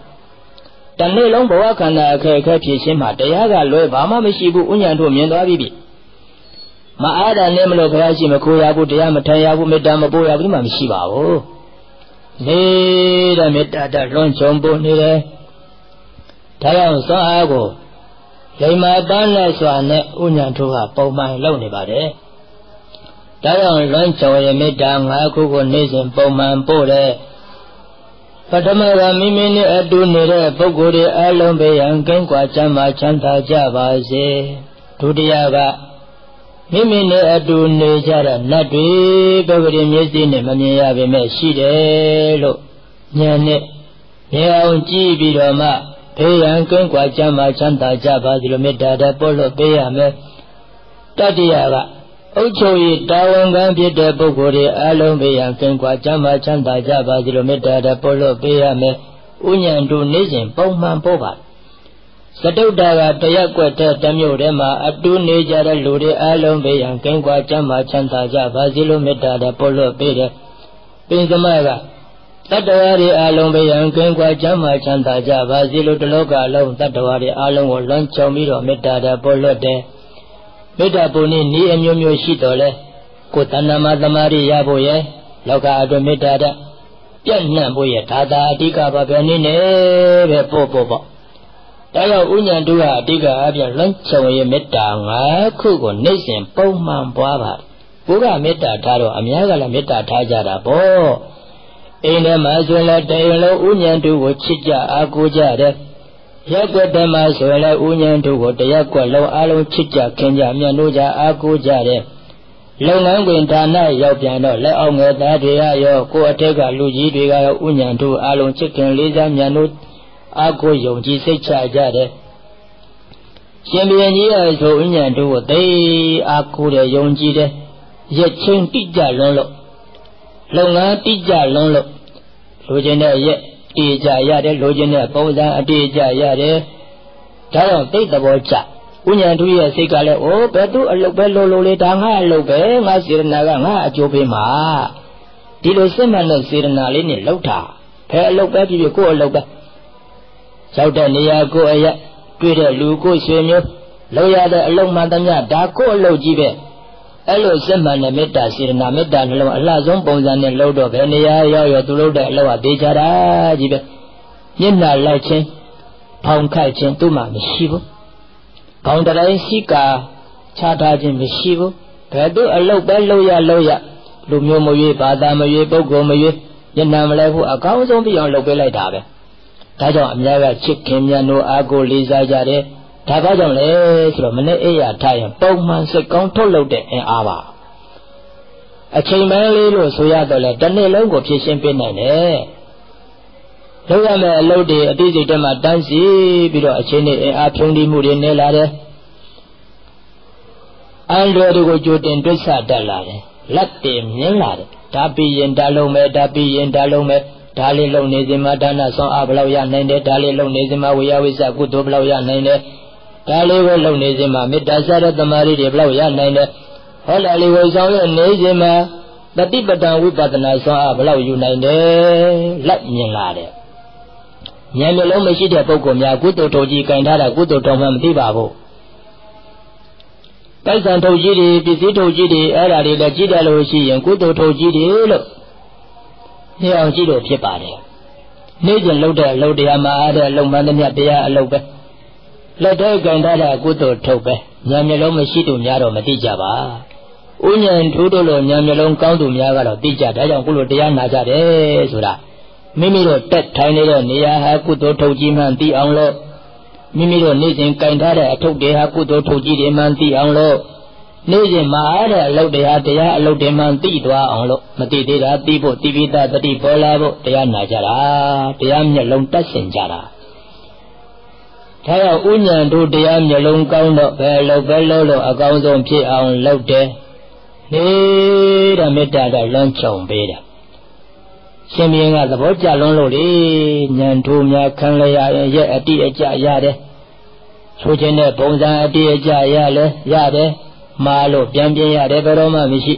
တနေ့လုံးဘဝခန္ဓာအခက်အခဲဖြည့်ရှင်းမှတရားကလွဲဘာမှမရှိဘူးဥညာတို့မြင်သွားပြီပြီမအားတာနဲ့မလို့ဘုရားရှိမခိုးရဘူးတရားမထမ်းရဘူးမေတ္တာမပို့ရဘူးမှမရှိပါဘူးနေတဲ့မေတ္တာတလွန်ခြုံပို့နေတယ်ဒါကြောင့်စွမ်းအားကိုလိမ္မာတန်းနဲ့စွာနဲ့ဥညာတို့ကပုံမှန်လုပ်နေပါတယ် ဒါကြောင့်လွမ်းချော်ရမေတ္တာ၅ခုကိုနေ့စဉ်ပုံမှန်ပို့တဲ့ပထမကမိမိနဲ့အတူနေတဲ့ပုဂ္ဂိုလ်တွေအလုံးပေရန်ကင်းကွာချမ်းသာချမ်းသာကြပါစေဒုတိယကမိမိနဲ့အတူနေကြတဲ့နတ်တွေပဂရိမျက်စိနဲ့မမြင်ရပေမဲ့ရှိတယ်လို့ဉာဏ်နဲ့မြင်အောင်ကြည့်ပြီးတော့မှဖေးရန်ကင်းကွာချမ်းသာချမ်းသာကြပါစေလို့မေတ္တာတပို့လို့ပေးရမယ်တတိယက အုပ်ချုပ်ရေးတာဝန်ခံဖြစ်တဲ့ပုဂ္ဂိုလ်တွေအလုံးပေးရန်ကင်ကွာကျမ်းမာချမ်းသာကြပါစေလို့မေတ္တာတပို့လို့ပေးရမယ်။ဥညာတို့နေ့စဉ်ပုံမှန်ပို့ပါစတုတ္တာကတရက်ွက်တဲ့တမျိုးထဲမှာအတူနေကြတဲ့လူတွေအလုံးပေးရန်ကင်ကွာကျမ်းမာချမ်းသာကြပါစေလို့မေတ္တာတပို့လို့ပေးတယ်။ပင်သမကတတ္တဝါတွေအလုံးပေးရန်ကင်ကွာကျမ်းမာချမ်းသာကြပါစေလို့တလောကလုံးတတ္တဝါတွေအလုံးကိုလွန်ချုံပြီးတော့မေတ္တာတပို့လွတ်တယ်။ မေတ္တာပုံနဲ့ဤအမျိုးမျိုးရှိတော်လဲကိုယ်တဏ္ဍမသမารိရဖို့ရဲ့လောကအတွမေတ္တာတပြန့်နှံ့ဖို့ရဲ့ဒါသာအဓိကပါပဲနည်းနဲ့ပဲပို့ပို့ပေါ့တဒါကြောင့်ဥညာတုဟာအတိကအပြလွန်ခြုံရဲ့မေတ္တာ၅ခုကိုနေ့စဉ်ပုံမှန်ပွားပါတယ်ဘုရားမေတ္တာထားတော့အများကလည်းမေတ္တာထားကြတာပေါ့အိမ်ထဲမှာဆိုရင်လည်းတရင်လုံးဥညာတုကိုချစ်ကြအားကိုးကြတယ် ရက်ွက်တမှာဆိုရင်လည်းဥညာတုကိုတရက်ွက်လုံးအလုံးချစ်ကြခင်ကြမြတ်လို့ကြအားကိုးကြတယ်လုပ်ငန်းခွင်ဌာနရောက်ပြန်တော့လက်အောင်ငယ်သားတွေရောကိုယ်အထက်ကလူကြီးတွေကရောဥညာတုအလုံးချစ်ခင်လေးစားမြတ်လို့အားကိုးယုံကြည်စိတ်ချကြတယ်ရှင်ဘုရင်ကြီးရဲ့ဆိုဥညာတုကိုသိအားကိုးတယ်ယုံကြည်တယ်ရက်ချင်းတိကြလွန်းလို့လုပ်ငန်းတိကြလွန်းလို့လူချင်းတဲ့ရက် တိကြရတယ်လူချင်းတဲ့ပုံစံအတိကြရတယ်ဒါကြောင့်သိတဲ့ဘောကြဥညာထုရဲ့စိတ်ကလည်းအိုးဘယ်သူအလုပ်ပဲလို့လို့လေဒါငါအလုပ်ပဲငါစေရနာကငါအကျိုးပေးမှာဒီလိုစစ်မှန်တဲ့စေရနာလေးနဲ့လှုပ်တာဘယ်အလုပ်ပဲဖြစ်ဖြစ်ကိုယ့်အလုပ်ပဲရောက်တဲ့နေရာကိုယ့်အရက်တွေ့တဲ့လူကိုယ်ဆွေမျိုးလောက်ရတဲ့အလုံးမှန်သမျှဒါကိုယ့်အလုပ်ကြီးပဲ အဲ့လိုစစ်မှန်တဲ့မေတ္တာစေတနာမေတ္တာနှလုံးအလှဆုံးပုံစံနဲ့လှုပ်တော့ဘယ်နေရာရောက်ရောသူလှုပ်တဲ့အလုပ်ဟာသေးချတာကြီးပဲမျက်နှာလိုက်ခြင်းဖောင်ခိုက်ခြင်းသူ့မှာမရှိဘူးခေါင်းတိုင်းစီကာခြားထားခြင်းမရှိဘူးဘယ်သူအလုပ်ပဲလုပ်ရလုပ်ရလူမျိုးမရွေးဘာသာမရွေးပုဂ္ဂိုလ်မရွေးမျက်နှာမလဲဘူးအကောင်းဆုံးပြအောင်လုပ်ပေးလိုက်တာပဲဒါကြောင့်အများကချစ်ခင်မြတ်တို့အာကိုလေးစားကြတယ် ဒါဘာကြောင့်လဲဆိုတော့မနေ့အိယာထားရင်ပုံမှန်စိတ်ကောင်းထုတ်လုပ်တဲ့အင်အားပါအချိန်ပိုင်းလေးလို့ဆိုရတော့လေတစ်နေ့လုံးကိုဖြည့်ရှင်းပေးနိုင်တယ်လုပ်ရမယ့်အလုပ်တွေအတိစိတ်တည်းမှာတန်းစီပြီးတော့အချိန်နဲ့အင်အားဖြုံးတိမှုတွေနေလာတယ်အန်ဒရတွေကိုကြိုတင်တွက်ဆတတ်လာတယ်လက်တင်မြင်လာတယ်ဒါပြီးရင်ဒါလုံးမယ်ဒါပြီးရင်ဒါလုံးမယ်ဒါလေးလုံနေစဉ်မှာဒါနဆောင်အဘလောက်ရနိုင်တယ်ဒါလေးလုံနေစဉ်မှာဝေယဝိသကုသိုလ်ဘလောက်ရနိုင်တယ် ဒါလေးကိုလုံနေစဉ်မှာမေတ္တာစရသမာဓိတွေဘလောက်ရနိုင်တယ်ဟောလာလေးကိုဆောင်ရနေစဉ်မှာတတိပဒံဝိပဿနာဆောင်အဘလောက်ယူနိုင်တယ်လက်မြင်လာတယ်ဉာဏ်မျိုးလုံးမရှိတဲ့ပုဂ္ဂိုလ်များကုသိုလ်ထုတ်ကြီးကင်ထားတာကုသိုလ်တော်မှမသိပါဘူးတိုက်ဆံထုတ်ကြီးတွေပစ္စည်းထုတ်ကြီးတွေအဲ့ဒါတွေလည်းကြည့်တယ်လို့ရှိရင်ကုသိုလ်ထုတ်ကြီးတွေလို့နေအောင်ကြည့်လို့ဖြစ်ပါတယ်နေ့ကျင်လှုပ်တဲ့အလုပ်တရားမှာအားတဲ့အလုပ်မှန်သမျှတရားအလုပ်ပဲ လက်ထဲကင်ထားတာကုသိုလ်ထုတ်ပဲဉာဏ်မျိုးလုံးမရှိသူများတော့မသိကြပါဥဉ္ဉ္ထူးတို့လိုဉာဏ်မျိုးလုံးကောင်းသူများကတော့သိကြဒါကြောင့်ကုလိုတရားနာကြတယ်ဆိုတာမိမိတို့တက်ထိုင်နေတဲ့နေရာဟာကုသိုလ်ထုတ်ကြီးမှန်သိအောင်လို့မိမိတို့နေ့စဉ်ကင်ထားတဲ့အထုပ်တွေဟာကုသိုလ်ထုတ်ကြီးတွေမှန်သိအောင်လို့နေ့စဉ်မှာအားတဲ့အလုပ်တရားတရားအလုပ်တွေမှန်သိသွားအောင်လို့မသိသေးတာသိဖို့တိပိတတတိပေါ်လာဖို့တရားနာကြတာတရားမျက်လုံးတက်ဆင်ကြတာ ဒါကြောင့်ဥညာတို့တရားမျက်လုံးကောင်းတော့ဘယ်လိုပဲလို့လို့အကောင်းဆုံးဖြစ်အောင်လုပ်တယ်နေတဲ့မေတ္တာကလွန်ချုံပေးတယ်ရှင်ဘုရင်ကသဘောကျလွန်းလို့လေညံထိုးများခံလျရရင်ရဲ့အတိအကျရတယ်ဆိုခြင်းတဲ့ပုံစံအတိအကျရလဲရတယ်မာလို့ပြန်ပြင်းရတယ်ဘယ်တော့မှမရှိ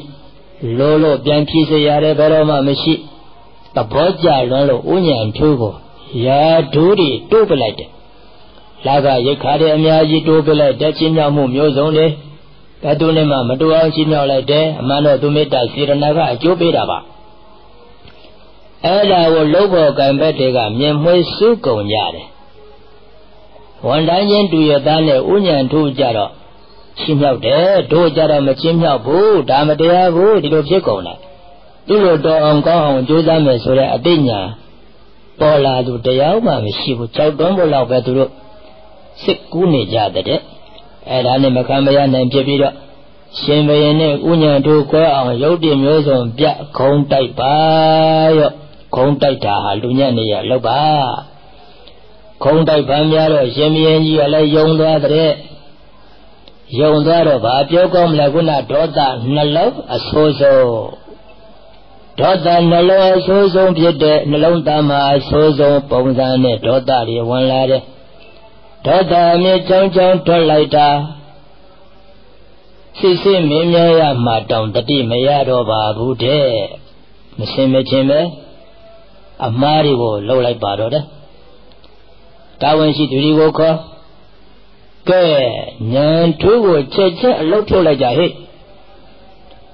လိုလို့ပြန်ဖြည့်စေရတယ်ဘယ်တော့မှမရှိသဘောကျလွန်းလို့ဥညာထိုးကိုရာဒူးတွေတိုးပလိုက်တယ် လာကရိတ်ခါတဲ့အများကြီးတိုးပလိုက်တဲ့ချင်းမြောက်မှုမျိုးစုံတွေဘယ်သူနဲ့မှမတူအောင်ချင်းမြောက်လိုက်တယ်အမှန်တော့သူမေတ္တာစေရနာကအကျိုးပေးတာပါအဲ့ဒါကိုလှုပ်ဖို့ကံဘက်တွေကမြင်မွေးစုကုန်ကြတယ်ဝန်တိုင်းချင်းတူရသားနဲ့ဥညာထုကြတော့ချင်းမြောက်တယ်တို့ကြတော့မချင်းမြောက်ဘူးဒါမတရားဘူးဒီလိုဖြစ်ကုန်တယ်သူ့လိုတော်အောင်ကောင်းအောင်ကြိုးစားမယ်ဆိုတဲ့အတိညာပေါ်လာသူတရားမှမရှိဘူးကြောက်တွန်းဖို့လောက်ပဲသူတို့ စစ်ကူးနေကြတဲ့အဲ့ဒါနဲ့မခံမရနိုင်ဖြစ်ပြီးတော့ရှင်ဘရင်နဲ့ဥညာတို့ကွဲအောင်ရုပ်တည်မျိုးစုံပြခုံတိုက်ပါရော့ခုံတိုက်တာဟာလူညံ့နေရလောက်ပါခုံတိုက်ပန်းများတော့ရှင်မင်းကြီးကလည်းယုံသွားတဲ့ယုံသွားတော့ဗာပြောကောင်းမလဲခုနဒေါသနှလုံးအဆိုးဆုံးဒေါသနှလုံးအဆိုးဆုံးဖြစ်တဲ့နှလုံးသားမှာအဆိုးဆုံးပုံစံနဲ့ဒေါသတွေဝင်လာတယ် ဒေါသအမြင့်ကြောင်းကြောင်းထွက်လိုက်တာစိတ်စိတ်မင်းများရမှတောင်တတိမရတော့ပါဘူးတဲ့မစင်မချင်းပဲအမှားတွေကိုလှုပ်လိုက်ပါတော့တယ်တာဝန်ရှိသူတွေကိုခေါ်ကဲညံထိုးကိုချက်ချက်အလုပ်ထုတ်လိုက်ကြဟဲ့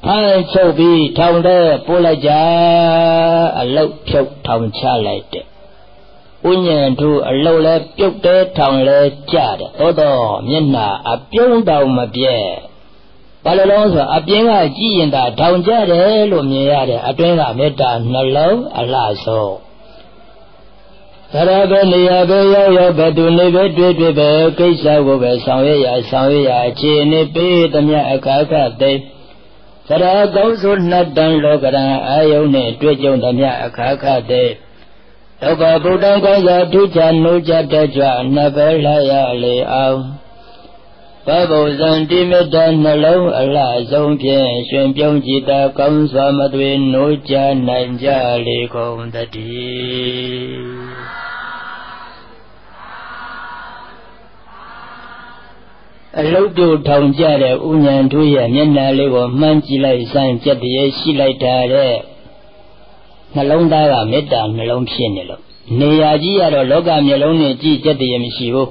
ဖမ်းချုပ်ပြီးထောင်ထဲပို့လိုက်ကြအလုတ်ဖြုတ်ထောင်ချလိုက်တဲ့ ဥညံထူအလုံးလဲပြုတ်တဲထောင်လဲကြတယ်သောတော့မျက်နှာအပြုံးတောင်မပြဲဘာလို့လဲဆိုအပြင်းကကြည်ရင်သာထောင်ကြတယ်လို့မြင်ရတယ်အတွင်းကမေတ္တာနှလုံးအလှဆုံးသရဘနေရာပဲရောက်ရောက်ဘသူနေပဲတွေ့တွေ့ပဲကိစ္စကိုပဲဆောင်ရွက်ရဆောင်ရွက်ရအခြေအနေပေးသမျှအခါခသိသရကောင်းဆိုနှတ်တန်လောကရန်အာယုန်နဲ့တွေ့ကြုံသမျှအခါခသိ ဒုက္ခဗုဒ္ဓံကောင်းစွာထူးခြားနှိုးကြတတ်ကြနှစ်ပဲလှရလေအောင်ဘဘုဇံတိမေတ္တာနှလုံးအလှဆုံးဖြင့်ရှင်ပြုံးကြည်သာကောင်းစွာမသွေနှိုးကြနိုင်ကြလေကုန်တည်းအလုတ်တို့ထောင်ကြတဲ့ဥညာတို့ရဲ့မျက်နှာလေးကိုမှန်းကြည့်လိုက်စမ်းကြက်တည်းရှိလိုက်တာတဲ့ နှလုံးသားကမေတ္တာနှလုံးဖြစ်နေလို့နေရာကြီးကတော့လောကမျက်လုံးနဲ့ကြည့်ကြက်တည်းမရှိဘူး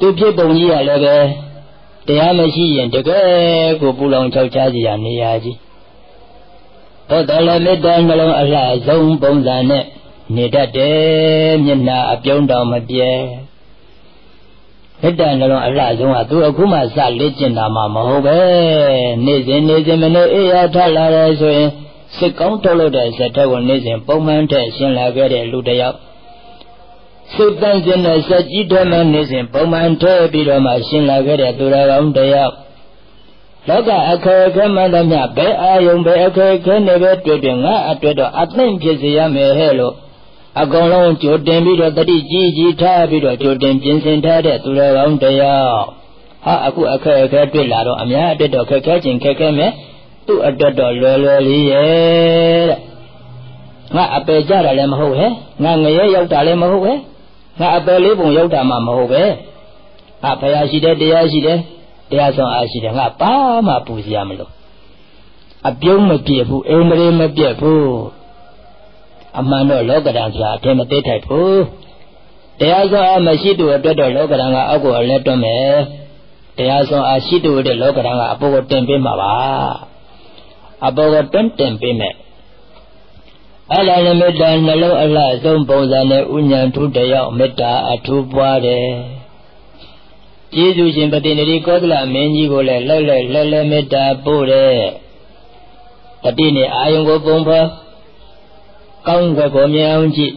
သူဖြစ်ပုံကြီးကလည်းပဲတရားမရှိရင်တကယ်ကိုပူလောင်ချောက်ချားစီရနေရာကြီးတော့တော်လည်းမေတ္တာနှလုံးအလှဆုံးပုံစံနဲ့နေတတ်တယ်မျက်နှာအပြုံးတော်မပြဲမေတ္တာနှလုံးအလှဆုံးကသူအခုမှစလေ့ကျင့်တာမှမဟုတ်ပဲနေ့စဉ်နေ့စဉ်မနေ့အေးရထလာရဲဆိုရင် စိတ်ကောင်းထုတ်လို့တဲ့စက်တဲ့ကိုနေ့စဉ်ပုံမှန်ထက်ရှင်းလာခဲ့တဲ့လူတစ်ယောက်စိတ်တန့်စင်တဲ့စက်ကြီးတဲ့မှနေ့စဉ်ပုံမှန်ထည့်ပြီးတော့မှရှင်းလာခဲ့တဲ့သူတော်ကောင်းတစ်ယောက်လောကအခက်အခဲမှန်သမျှဘယ်အာယုံဘယ်အခက်အခဲနဲ့ပဲတွေ့တွေ့ငါအတွက်တော့အသိဖြစ်စေရမယ်ဟဲ့လို့အကုန်လုံးကြိုတင်ပြီးတော့တတိကြီးကြီးထားပြီးတော့ကြိုတင်ပြင်ဆင်ထားတဲ့သူတော်ကောင်းတရားဟာအခုအခက်အခဲတွေ့လာတော့အများအတွက်တော့ခက်ခဲခြင်းခက်ခဲမယ် သူ့အတွက်တော့လွယ်လွယ်လေးရဲ့တဲ့ငါအပယ်ကြတာလည်းမဟုတ်ဟဲ့ငါငရဲရောက်တာလည်းမဟုတ်ပဲငါအပယ်လေးပုံရောက်တာမှမဟုတ်ပဲအဖယာရှိတယ်တရားရှိတယ်တရားဆောင်အားရှိတယ်ငါဘာမှပူစရာမလိုအပြုံးမပြည့်ဘူးအိမ်မရေမပြည့်ဘူးအမှန်တော့လောကဓာတ်ဆိုတာအထင်မသေးထိုက်ဘူးတရားစွမ်းအားမရှိသူအတွက်တော့လောကဓာတ်ကအောက်ကိုအလဲတွန်းမယ်တရားစွမ်းအားရှိသူတဲ့လောကဓာတ်ကအပေါ်ကိုတင်ပေးမှာပါ အပေါ်ကိုတွန်းတင်ပေးမယ်အဲ့ဒါလည်းမေတ္တာနှလုံးအလှဆုံးပုံစံနဲ့ဥညာထုတရားမေတ္တာအထူးပွားတယ်ကျေးဇူးရှင်ပတိနေကောသလမင်းကြီးကိုလည်းလှဲ့လှဲ့လှဲ့လှဲ့မေတ္တာပို့တယ်တတိနဲ့အာယုံကိုပုံဖော်ကောင်းွယ်ကိုမြင်အောင်ကြည့်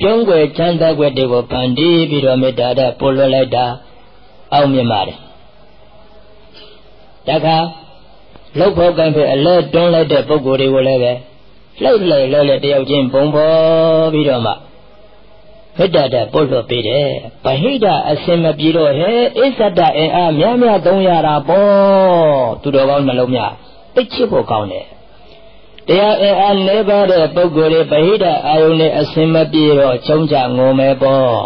ပြုံးွယ်ချမ်းသာွယ်တွေကိုဖန်တီးပြီးတော့မေတ္တာနဲ့ပို့လွှတ်လိုက်တာအောင်မြင်ပါတယ်တခါ လောက်ဖို့ကံဖြစ်အလဲတွန်းလိုက်တဲ့ပုံကိုယ်တွေကိုလည်းပဲလှုပ်လှဲ့လှဲ့လှဲ့တယောက်ချင်းပုံပေါ်ပြီးတော့မှမေတ္တာတဲ့ပို့လွှတ်ပေးတယ်ဗဟိတအစင်မပြေတော့ဟဲ့အစ္ဆဒအင်အားများများသုံးရတာပေါ့သူတော်ကောင်းနှလုံးများသိချစ်ဖို့ကောင်းတယ်တရားအင်အားနည်းပါးတဲ့ပုဂ္ဂိုလ်တွေဗဟိတအာယုန်နဲ့အစင်မပြေတော့ချုံချငုံမယ်ပေါ့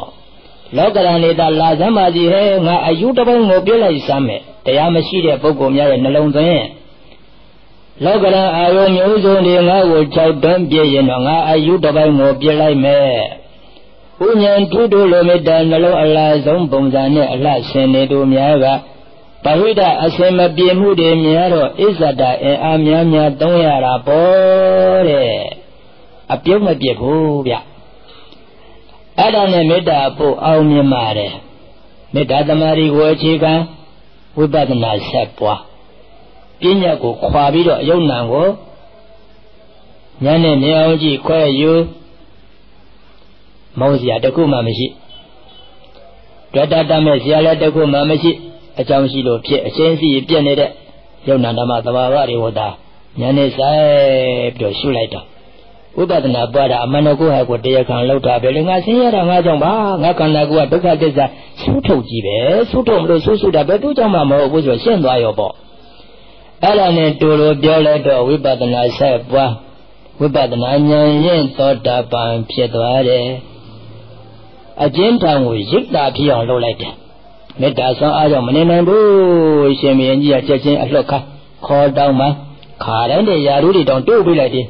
လောကရန်နေတာလာစမ်းပါစီဟဲငါအယူတပိုင်းကိုပြလိုက်စမ်းမယ်တရားမရှိတဲ့ပုဂ္ဂိုလ်များရဲ့နှလုံးသွင်း လောကရန်အာယုန်မျိုးစုံတွေငါ့ကို၆တွန်းပြရင်တော့ငါအယူတပိုင်းကိုပြလိုက်မယ်ဥညာထုထုလိုမေတ္တာနှလုံးအလားဆုံးပုံစံနဲ့အလှဆင်နေသူများကပဟိတအစင်မပြေမှုတွေများတော့အစ္ဆဒအင်အားများများသုံးရတာပေါ့တဲ့အပြုံးမပြစ်ဘူးဗျအဲ့ဒါနဲ့မေတ္တာပို့အောင်မြင်ပါတယ်မေတ္တာသမารီကိုအခြေခံဝိပဿနာဆက်ပွား ပညာကိုခွာပြီးတော့အယုံနံကိုဉာဏ်နဲ့မြင်အောင်ကြည့်ခွဲယူမောင်းစရာတခုမှမရှိတွေ့တတ်မဲ့စရာလည်းတခုမှမရှိအကြောင်းရှိလို့ဖြစ်အချင်းစီပြက်နေတဲ့ယုံနာဓမ္မသဘာဝတွေကိုသာဉာဏ်နဲ့ဆိုင်ပြီးတော့ရှုလိုက်တာဥပဒနာပွားတာအမှန်တော့ကိုယ့်ဟာကိုယ်တရားခံလောက်တာပဲလေငါဆင်းရဲတာငါကြောင့်ပါငါခန္ဓာကိုယ်ကဒုက္ခသစ္စာဆူးထုတ်ကြည့်ပဲဆူးထုတ်မလို့ဆူးဆူတာပဲသူ့ကြောင့်မှမဟုတ်ဘူးဆိုရှင်းသွားရောပေါ့ အဲ့ဒါနဲ့တူလိုပြောလိုက်တော့ဝိပဿနာဆက်ပွားဝိပဿနာဉာဏ်ရင်သောတာပန်ဖြစ်သွားတယ်အကျဉ်းထောင်ကိုရိပ်တာဖြစ်အောင်လုပ်လိုက်တယ်မေတ္တာဆွမ်းအားကြောင့်မနေနိုင်ဘူးရှင်မင်းကြီးကချက်ချင်းအလှတ်ခါခေါ်တောင်းမှခါတိုင်းတဲ့ယာရုတွေတောင်တိုးပြလိုက်တယ်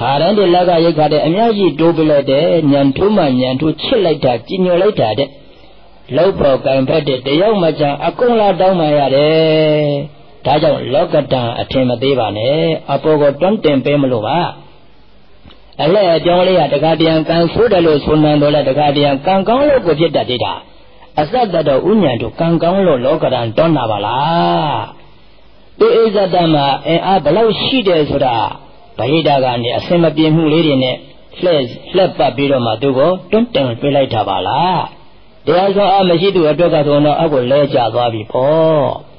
ခါတိုင်းတဲ့လက်ကရိတ်ခါတဲ့အများကြီးတိုးပြလိုက်တယ်ညံထိုးမှညံထိုးချစ်လိုက်တာကြီးညိုလိုက်တာတဲ့လောက်ပေါ်ကံဖက်တဲ့တယောက်မှချာအကုန်လာတောင်းမှရတယ် ဒါကြောင့်လောကတံအထင်မသေးပါနဲ့အပေါ်ကတွန်းတင်ပေးမလို့ပါအလဲအကြောင်းလေးကတခါတရံကံဆိုးတယ်လို့ဆိုနေတော့လဲတခါတရံကံကောင်းလို့ကိုဖြစ်တတ်သေးတာအစတတော်ဥညာတို့ကံကောင်းလို့လောကရန်တွန်းတာပါလားဒီဣဇတမှာအင်အားဘလောက်ရှိတယ်ဆိုတာဗဟိတကနေအစင်မပြေမှုလေးတွေနဲ့လှည့်လှက်ပတ်ပြီးတော့မှသူကိုတွန်းတင်ပေးလိုက်တာပါလားတရားဆောင်အားမရှိသူအတွက်ကတော့တော့အကိုလဲကျသွားပြီပေါ့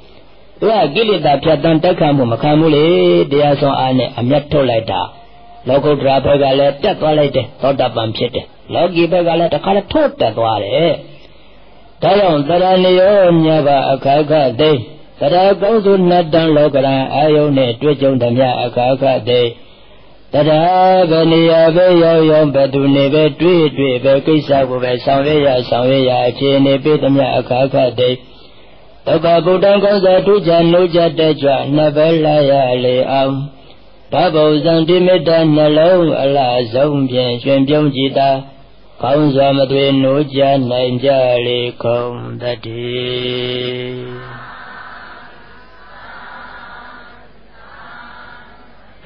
သူကကိလေသာဖြတ်တန်းတက်ခံမှုမခံဘူးလေတရားဆောင်အားနဲ့အမျက်ထုတ်လိုက်တာလောကုတ္တရာဘက်ကလည်းတက်သွားလိုက်တယ်သောတပန်ဖြစ်တယ်လောကီဘက်ကလည်းတခါတည်းထုတ်တက်သွားတယ်ဒါကြောင့်တရဏယောညဘအခါခသိတရကောင်းစုနှစ်တန်လောကရန်အာယုန်နဲ့တွေ့ကြုံသည်မြအခါခသိတရဘယ်နေရာပဲရောက်ရောက်ဘယ်သူနေပဲတွေ့တွေ့ပဲကိစ္စကိုပဲဆောင်ရွက်ရဆောင်ရွက်ရအခြေအနေပေးသည်မြအခါခသိ တပ္ပဗုဒ္ဓံကောဇာထုချနှုတ်ကြတဲ့ကြွနှစ်ပဲလာရလေအောင်ဘဗုဇံတိမေတ္တနှလုံးအလားဆုံးဖြင့်ရှင်ပြုံးကြည်သာကောင်းစွာမသွေနိုးကြနိုင်ကြလေကုန်တည်း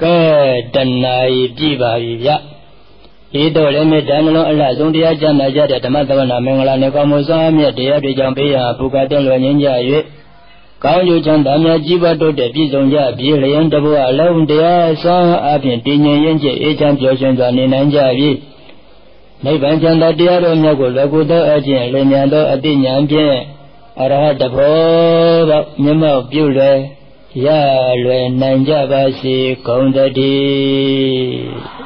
ကဲတဏှာကြီးပြပါပြီဗျ ဤတော့လည်းမေတ္တာနှလုံးအလှဆုံးတရားကျမ်းနာကြတဲ့ဓမ္မသဝနာမင်္ဂလာနဲ့ကောင်းမှုဆောင်အမြတ်တရားတွေကြောင့်ပေးရဘုကတဲ့လွယ်ငင်းကြ၍ကောင်းကျိုးချမ်းသာများကြီးပွားတိုးတက်ပြည့်စုံကြပြီလျင်တဘုအလုံးတရားဆောင်အပြင်တည်ငြိမ်ရင်ကျအေးချမ်းပျော်ရွှင်စွာနေနိုင်ကြပြီနိဗ္ဗာန်ချမ်းသာတရားတော်မြတ်ကိုလွယ်ကူသောအခြင်းလင်မြန်သောအတိညာဖြင့်အရဟတဘောသောမြတ်မောက်ပြုလွယ်ရလွယ်နိုင်ကြပါစေကုန်တည်း